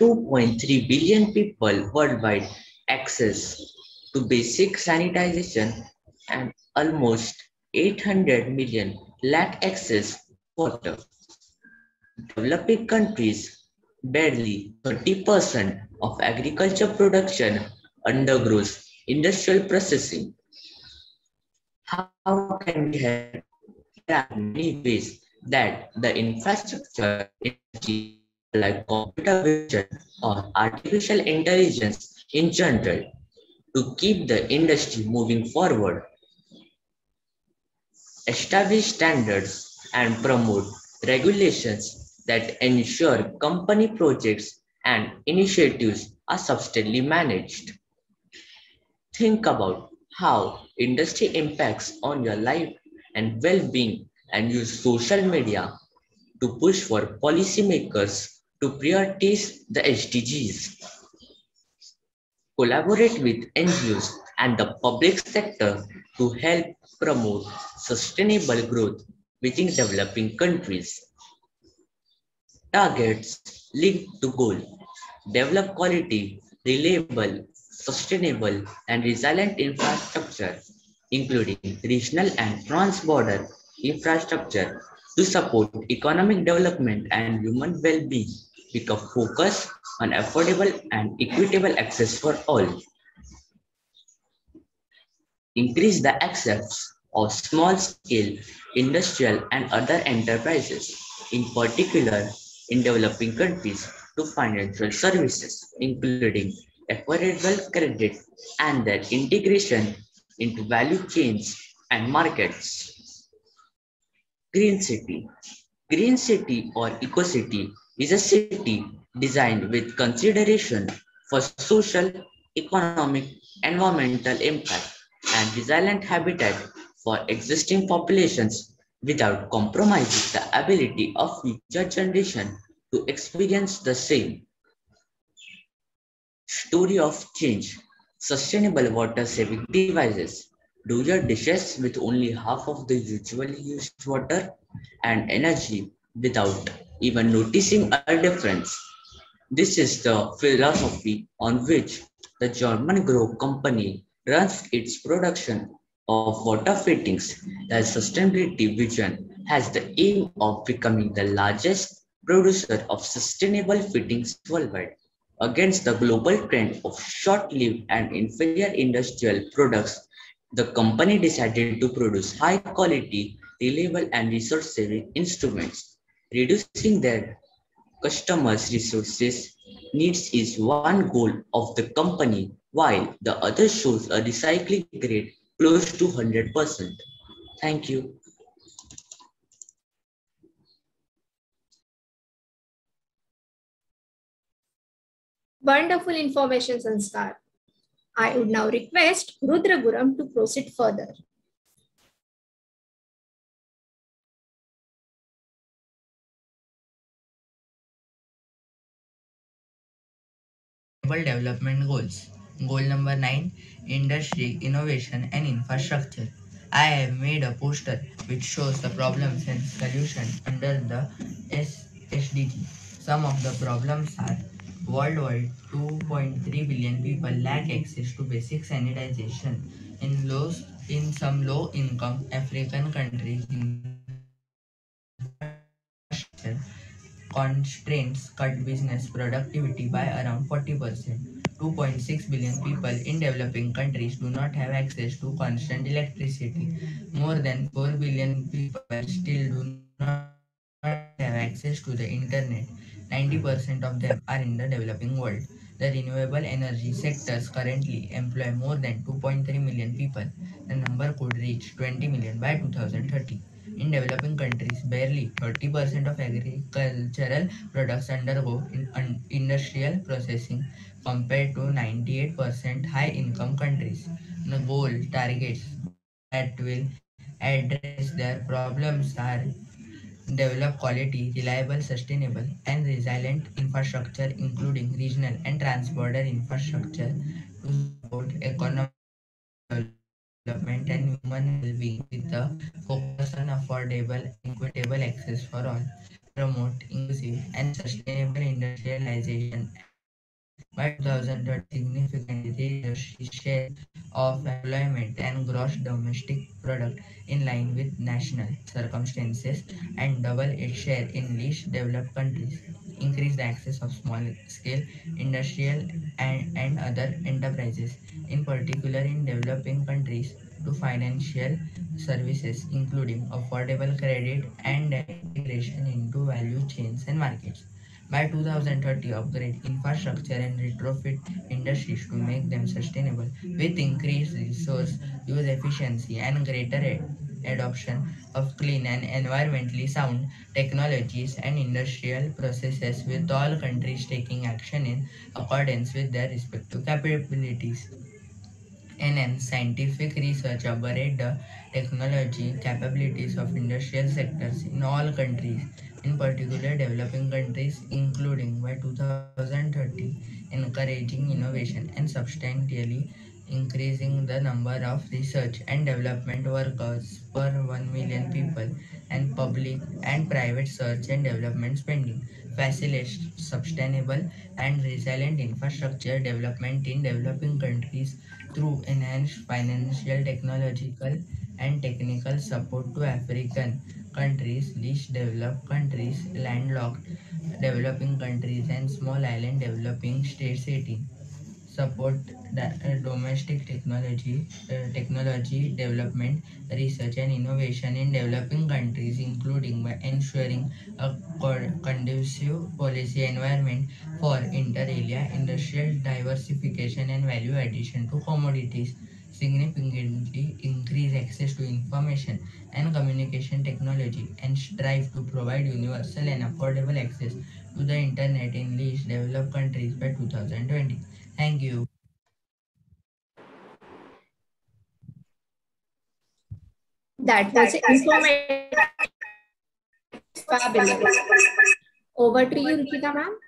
2.3 billion people worldwide access to basic sanitization and almost 800 million lack access water. Developing countries, barely 30% of agriculture production undergoes industrial processing. How can we help? There are many ways that the infrastructure like computer vision or artificial intelligence in general to keep the industry moving forward. Establish standards and promote regulations that ensure company projects and initiatives are substantially managed. Think about how industry impacts on your life and well-being and use social media to push for policymakers to prioritize the SDGs. Collaborate with NGOs and the public sector to help promote sustainable growth within developing countries. Targets linked to goal. Develop quality, reliable, sustainable, and resilient infrastructure, including regional and trans-border infrastructure to support economic development and human well-being with a focus on affordable and equitable access for all. Increase the access of small-scale industrial and other enterprises, in particular in developing countries, to financial services, including affordable credit and their integration into value chains and markets. Green City. Green City or Eco-City is a city designed with consideration for social, economic, environmental impact and resilient habitat for existing populations without compromising the ability of future generation to experience the same. Story of change. Sustainable water saving devices. Do your dishes with only half of the usually used water and energy without even noticing a difference. This is the philosophy on which the German Grohe company runs its production of water fittings. The sustainability vision has the aim of becoming the largest producer of sustainable fittings worldwide. Against the global trend of short-lived and inferior industrial products, the company decided to produce high-quality, reliable and resource-saving instruments. Reducing their customers' resources needs is one goal of the company, while the other shows a recycling rate close to 100%. Thank you. Wonderful information, Sanskar. I would now request Rudra Guram to proceed further. Development goals. Goal number 9 Industry, Innovation and Infrastructure. I have made a poster which shows the problems and solutions under the SDG. Some of the problems are worldwide 2.3 billion people lack access to basic sanitization in low in some low income African countries constraints cut business productivity by around 40%. 2.6 billion people in developing countries do not have access to constant electricity. More than 4 billion people still do not have access to the internet. 90% of them are in the developing world. The renewable energy sectors currently employ more than 2.3 million people. The number could reach 20 million by 2030. In developing countries, barely 30% of agricultural products undergo in, un, industrial processing compared to 98% high income countries. The goal targets that will address their problems are develop quality, reliable, sustainable, and resilient infrastructure, including regional and transborder infrastructure to support economic development and human well-being with a focus on affordable, equitable access for all, promote inclusive and sustainable industrialization. By 2030, significantly share of employment and gross domestic product in line with national circumstances and double its share in least developed countries. Increase the access of small-scale industrial and, and other enterprises, in particular in developing countries, to financial services, including affordable credit and integration into value chains and markets. By 2030, upgrade infrastructure and retrofit industries to make them sustainable with increased resource use efficiency and greater ad- adoption of clean and environmentally sound technologies and industrial processes with all countries taking action in accordance with their respective capabilities. Enhance scientific research, upgrade the technology capabilities of industrial sectors in all countries, in particular developing countries, including by 2030, encouraging innovation and substantially increasing the number of research and development workers per 1 million people and public and private research and development spending. Facilitate sustainable and resilient infrastructure development in developing countries through enhanced financial, technological, and technical support to African countries, least developed countries, landlocked developing countries, and small island developing states 18 support uh, domestic technology uh, technology development research and innovation in developing countries including by ensuring a conducive policy environment for inter alia industrial diversification and value addition to commodities significantly increase access to information and communication technology and strive to provide universal and affordable access to the internet in least developed countries by 2020 Thank you. That was informative. Fabulous. Over to you, Rikita ma'am.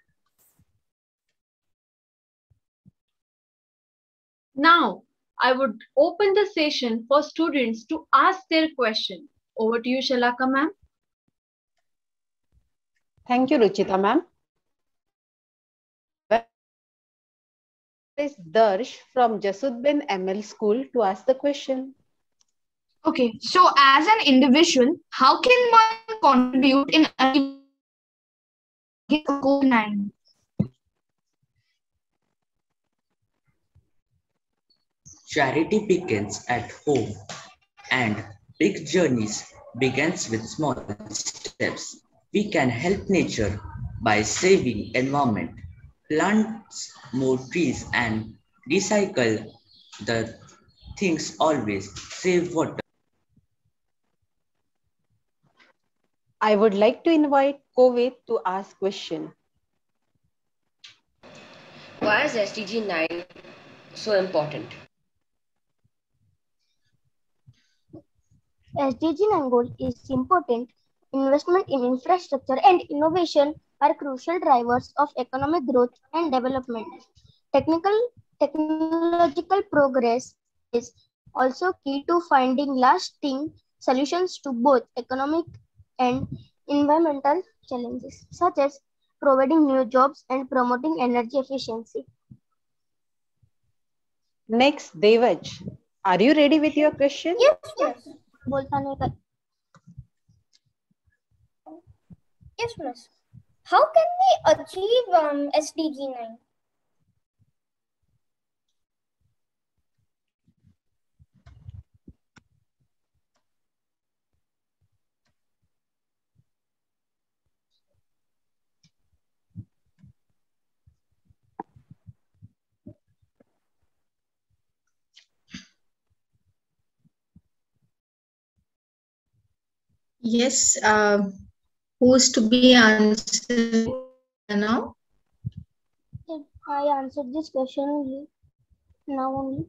Now, I would open the session for students to ask their question. Over to you, Shalaka ma'am. Thank you, Ruchita ma'am. Is Darsh from Jasudben ML School to ask the question. Okay, so as an individual, how can one contribute in COVID-19? Charity begins at home and big journeys begins with small steps. We can help nature by saving environment, plant more trees and recycle the things always, save water. I would like to invite Kovet to ask question. why is SDG 9 so important? SDG 9 goal is important. Investment in infrastructure and innovation are crucial drivers of economic growth and development. Technical technological progress is also key to finding lasting solutions to both economic and environmental challenges, such as providing new jobs and promoting energy efficiency. Next, Devaj. Are you ready with your question? Yes, yes. बोलता नहीं कर Yes, miss. How can we achieve um, SDG 9? Yes, uh, who's to be answered now? I answered this question only. Now only.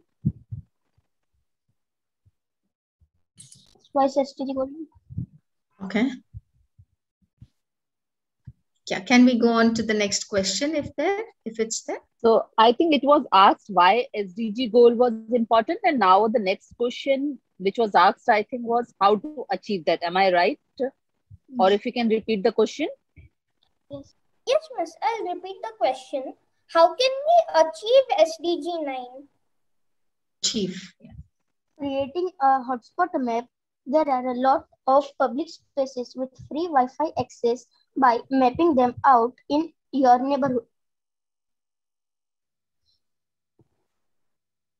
Twice SDG goal. Okay. Yeah, can we go on to the next question if there, if it's there? So I think it was asked why SDG goal was important, and now the next question, which was asked, I think, was how to achieve that. Am I right? Or if you can repeat the question? Yes. Yes, miss. I'll repeat the question. How can we achieve SDG 9? Chief. Creating a hotspot map, there are a lot of public spaces with free Wi-Fi access by mapping them out in your neighborhood.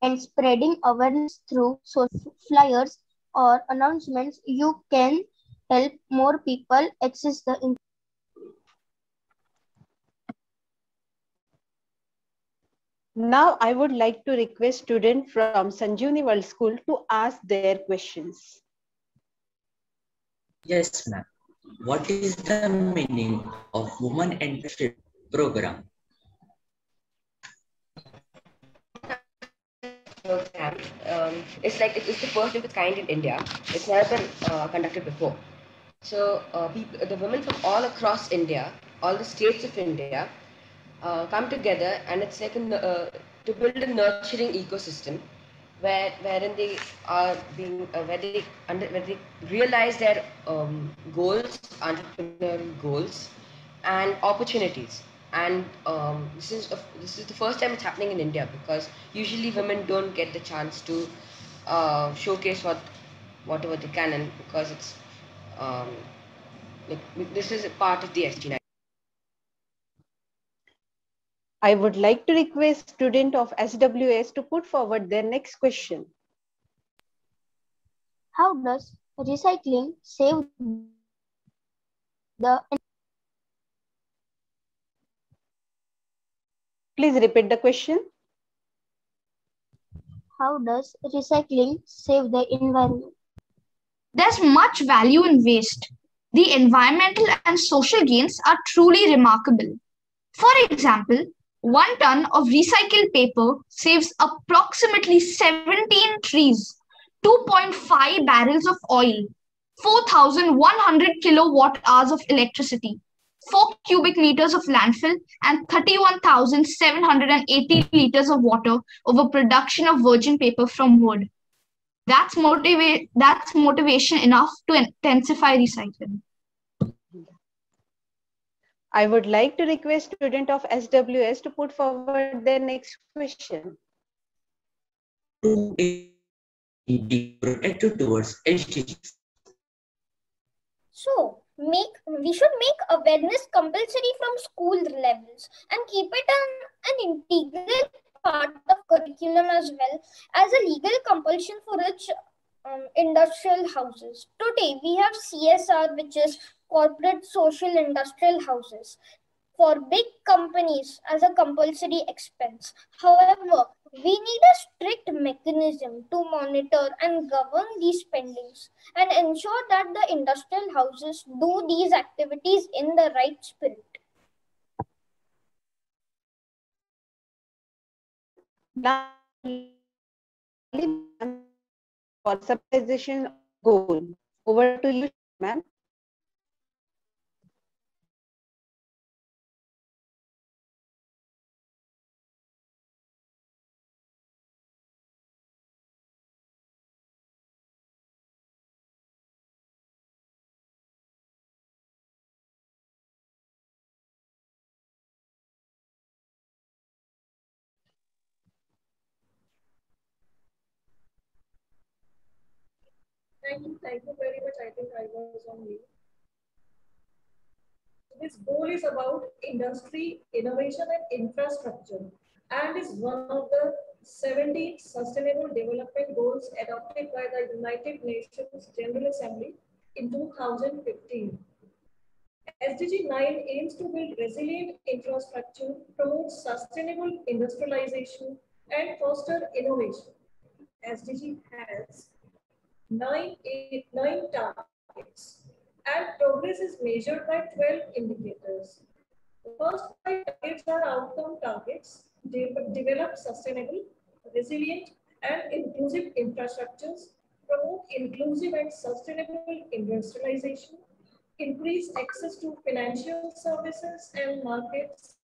And spreading awareness through social flyers or announcements, you can help more people access the internet. Now I would like to request students from Sanjeevani World School to ask their questions. Yes, ma'am. What is the meaning of Women Internship Program? Program. Um, it's like it's the first of its kind in India. It's never been uh, conducted before. So uh, people, the women from all across India, all the states of India, uh, come together, and it's like a, uh, to build a nurturing ecosystem, where wherein they are being uh, where they under where they realize their um, goals, entrepreneurial goals, and opportunities and um, this is a, this is the first time it's happening in India because usually women don't get the chance to uh, showcase what whatever they can and because it's um, like this is a part of the SDG9. I would like to request student of SWS to put forward their next question. How does recycling save the Please repeat the question. How does recycling save the environment? There's much value in waste. The environmental and social gains are truly remarkable. For example, one ton of recycled paper saves approximately 17 trees, 2.5 barrels of oil, 4,100 kilowatt hours of electricity, 4 cubic meters of landfill, and 31,780 liters of water over production of virgin paper from wood. That's, motiva- that's motivation enough to intensify recycling. I would like to request student of SWS to put forward their next question. To be protected towards SDGs. So, make we should make awareness compulsory from school levels and keep it an, an integral part of curriculum as well as a legal compulsion for rich um, industrial houses. Today, we have CSR, which is corporate social industrial houses for big companies as a compulsory expense. However, we need a strict mechanism to monitor and govern these spendings and ensure that the industrial houses do these activities in the right spirit. Summarization goal. Over to you, ma'am. Thank you, thank you very much. I think I was on. This goal is about industry, innovation, and infrastructure, and is one of the 17 Sustainable Development Goals adopted by the United Nations General Assembly in 2015. SDG 9 aims to build resilient infrastructure, promote sustainable industrialization, and foster innovation. SDG has nine, eight, nine targets, and progress is measured by 12 indicators. The first five targets are outcome targets, de develop sustainable, resilient, and inclusive infrastructures, promote inclusive and sustainable industrialization, increase access to financial services and markets,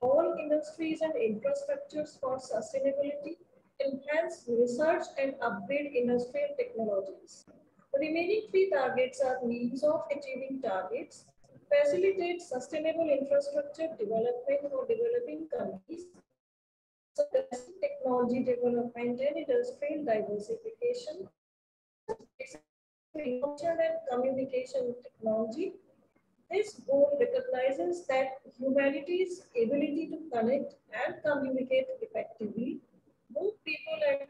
all industries and infrastructures for sustainability, enhance research and upgrade industrial technologies. The remaining three targets are means of achieving targets, facilitate sustainable infrastructure development for developing countries, technology development and industrial diversification, information and communication technology. This goal recognizes that humanity's ability to connect and communicate effectively move people and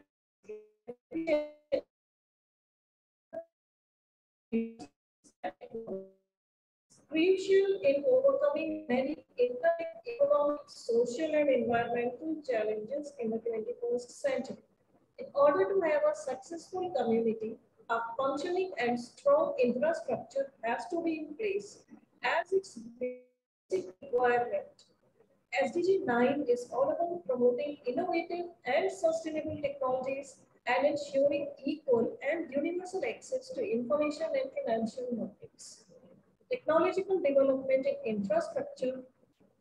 crucial in overcoming many economic, social, and environmental challenges in the 21st century. In order to have a successful community, a functioning and strong infrastructure has to be in place as its basic requirement. SDG 9 is all about promoting innovative and sustainable technologies and ensuring equal and universal access to information and financial markets. Technological development and infrastructure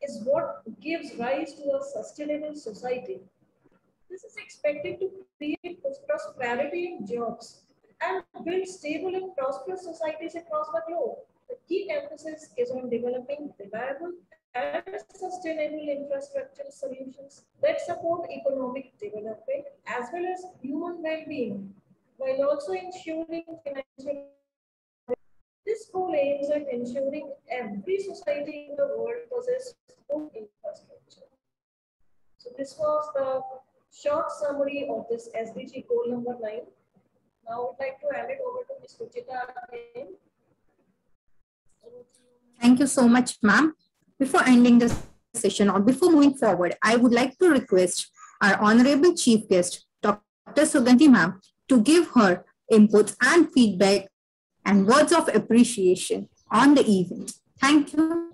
is what gives rise to a sustainable society. This is expected to create prosperity and jobs and build stable and prosperous societies across the globe. The key emphasis is on developing reliable and sustainable infrastructure solutions that support economic development as well as human well-being, while also ensuring financial. This goal aims at ensuring every society in the world possesses good infrastructure. So this was the short summary of this SDG goal number nine. Now I would like to hand it over to Ms. Ruchita again. Thank you so much, ma'am. Before ending the session or before moving forward, I would like to request our honorable chief guest, Dr. Sugandhi ma'am, to give her inputs and feedback and words of appreciation on the event. Thank you.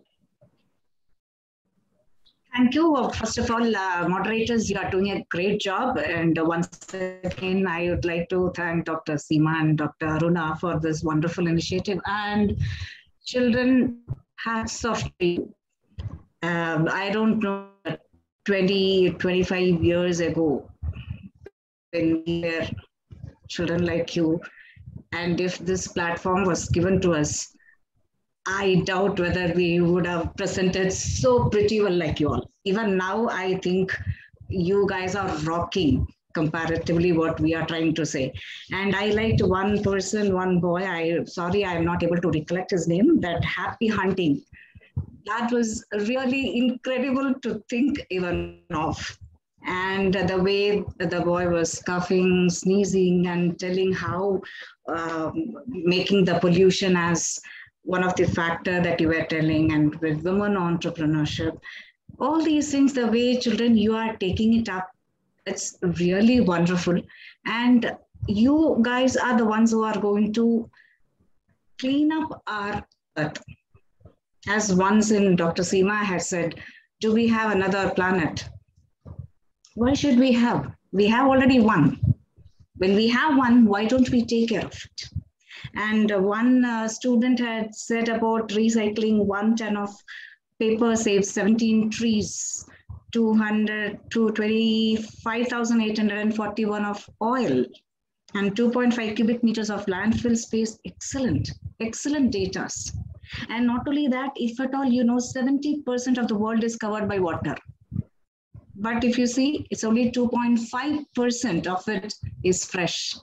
Thank you. First of all, uh, moderators, you are doing a great job. And uh, once again, I would like to thank Dr. Seema and Dr. Aruna for this wonderful initiative. And children, hats off to you. Um, I don't know, 20, 25 years ago, when we were children like you, and if this platform was given to us, I doubt whether we would have presented so pretty well like you all. Even now, I think you guys are rocking comparatively what we are trying to say. And I liked one person, one boy, I sorry I'm not able to recollect his name, that happy hunting. That was really incredible to think even of. And the way the boy was coughing, sneezing, and telling how um, making the pollution as one of the factor that you were telling and with women entrepreneurship all these things the way children you are taking it up it's really wonderful and you guys are the ones who are going to clean up our earth as once in dr seema had said do we have another planet Why should we have? We have already one. When we have one, why don't we take care of it? And uh, one uh, student had said about recycling one ton of paper saves 17 trees, 200 to 25,841 of oil, and 2.5 cubic meters of landfill space. Excellent, excellent data. And not only that, if at all, you know, 70% of the world is covered by water. But if you see, it's only 2.5% of it is fresh.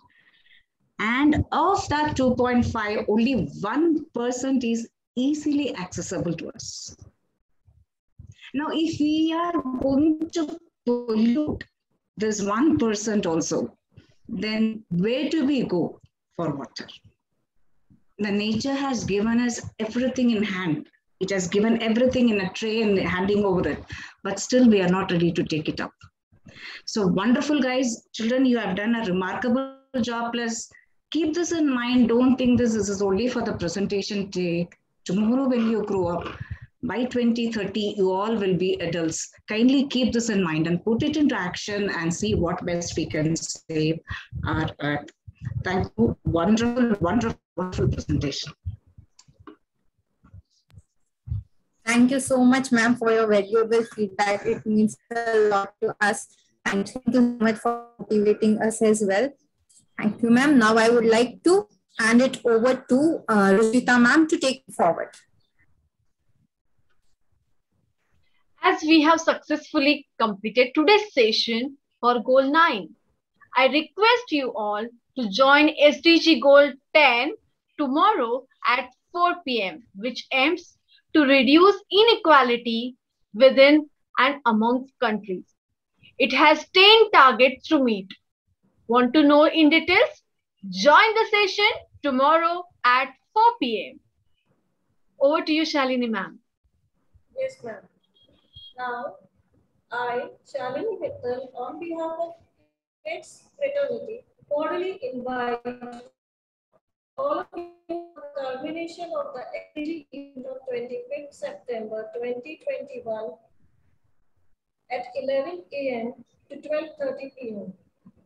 And of that 2.5, only 1% is easily accessible to us. Now, if we are going to pollute this 1% also, then where do we go for water? The nature has given us everything in hand. It has given everything in a tray and handing over it, but still we are not ready to take it up. So wonderful, guys. Children, you have done a remarkable job. Plus, keep this in mind. Don't think this is only for the presentation day. Tomorrow, when you grow up, by 2030, you all will be adults. Kindly keep this in mind and put it into action and see what best we can save our earth. Thank you. Wonderful, wonderful, wonderful presentation. Thank you so much, ma'am, for your valuable feedback. It means a lot to us. And thank you so much for motivating us as well. Thank you, ma'am. Now I would like to hand it over to uh, Ruchita ma'am to take it forward. As we have successfully completed today's session for Goal 9, I request you all to join SDG Goal 10 tomorrow at 4 p.m., which aims to reduce inequality within and amongst countries. It has 10 targets to meet. Want to know in details? Join the session tomorrow at 4 p.m. Over to you, Shalini ma'am. Yes, ma'am. Now, I, Shalini Mittal, on behalf of its fraternity, cordially invite all of culmination of the event of 25th September 2021 at 11 a.m. to 12.30 p.m.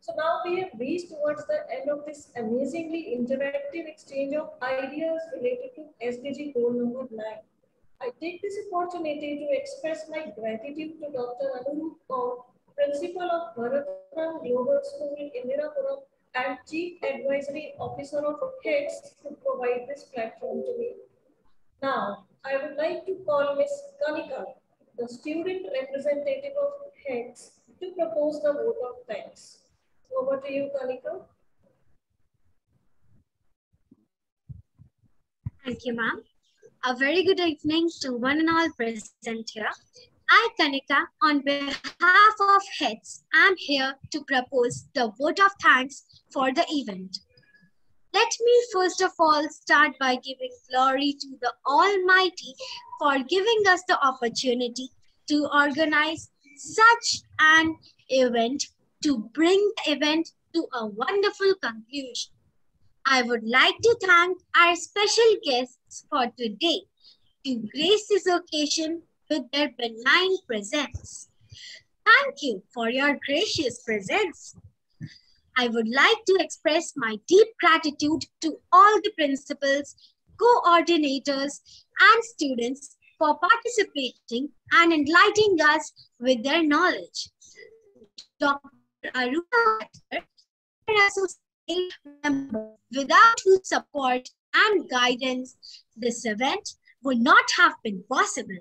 So now we have reached towards the end of this amazingly interactive exchange of ideas related to SDG goal number 9. I take this opportunity to express my gratitude to Dr. Anurup Kaur, Principal of Bharatram Global School in Indirapuram and Chief Advisory Officer of HETS to provide this platform to me. Now, I would like to call Ms. Kanika, the student representative of HETS, to propose the vote of thanks. Over to you, Kanika. Thank you, ma'am. A very good evening to one and all present here. I, Kanika, on behalf of HETS, am here to propose the vote of thanks for the event. Let me first of all start by giving glory to the Almighty for giving us the opportunity to organize such an event to bring the event to a wonderful conclusion. I would like to thank our special guests for today to grace this occasion with their benign presence. Thank you for your gracious presence. I would like to express my deep gratitude to all the principals, coordinators, and students for participating and enlightening us with their knowledge. Dr. Aruna, member, without whose support and guidance, this event would not have been possible.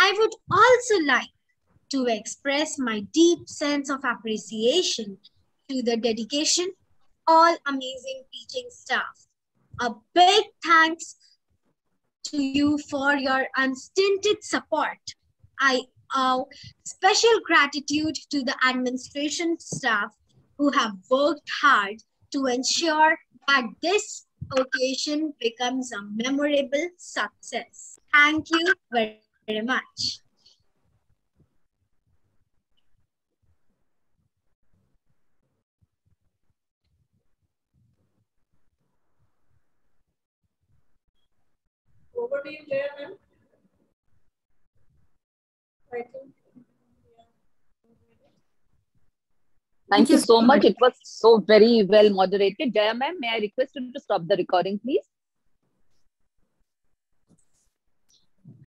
I would also like to express my deep sense of appreciation to the dedication, all amazing teaching staff. A big thanks to you for your unstinted support. I owe special gratitude to the administration staff who have worked hard to ensure that this occasion becomes a memorable success. Thank you very, very much. Over to you, Jaya, ma'am. Thank, you so much. It was so very well moderated. Jaya ma'am, may I request you to stop the recording, please?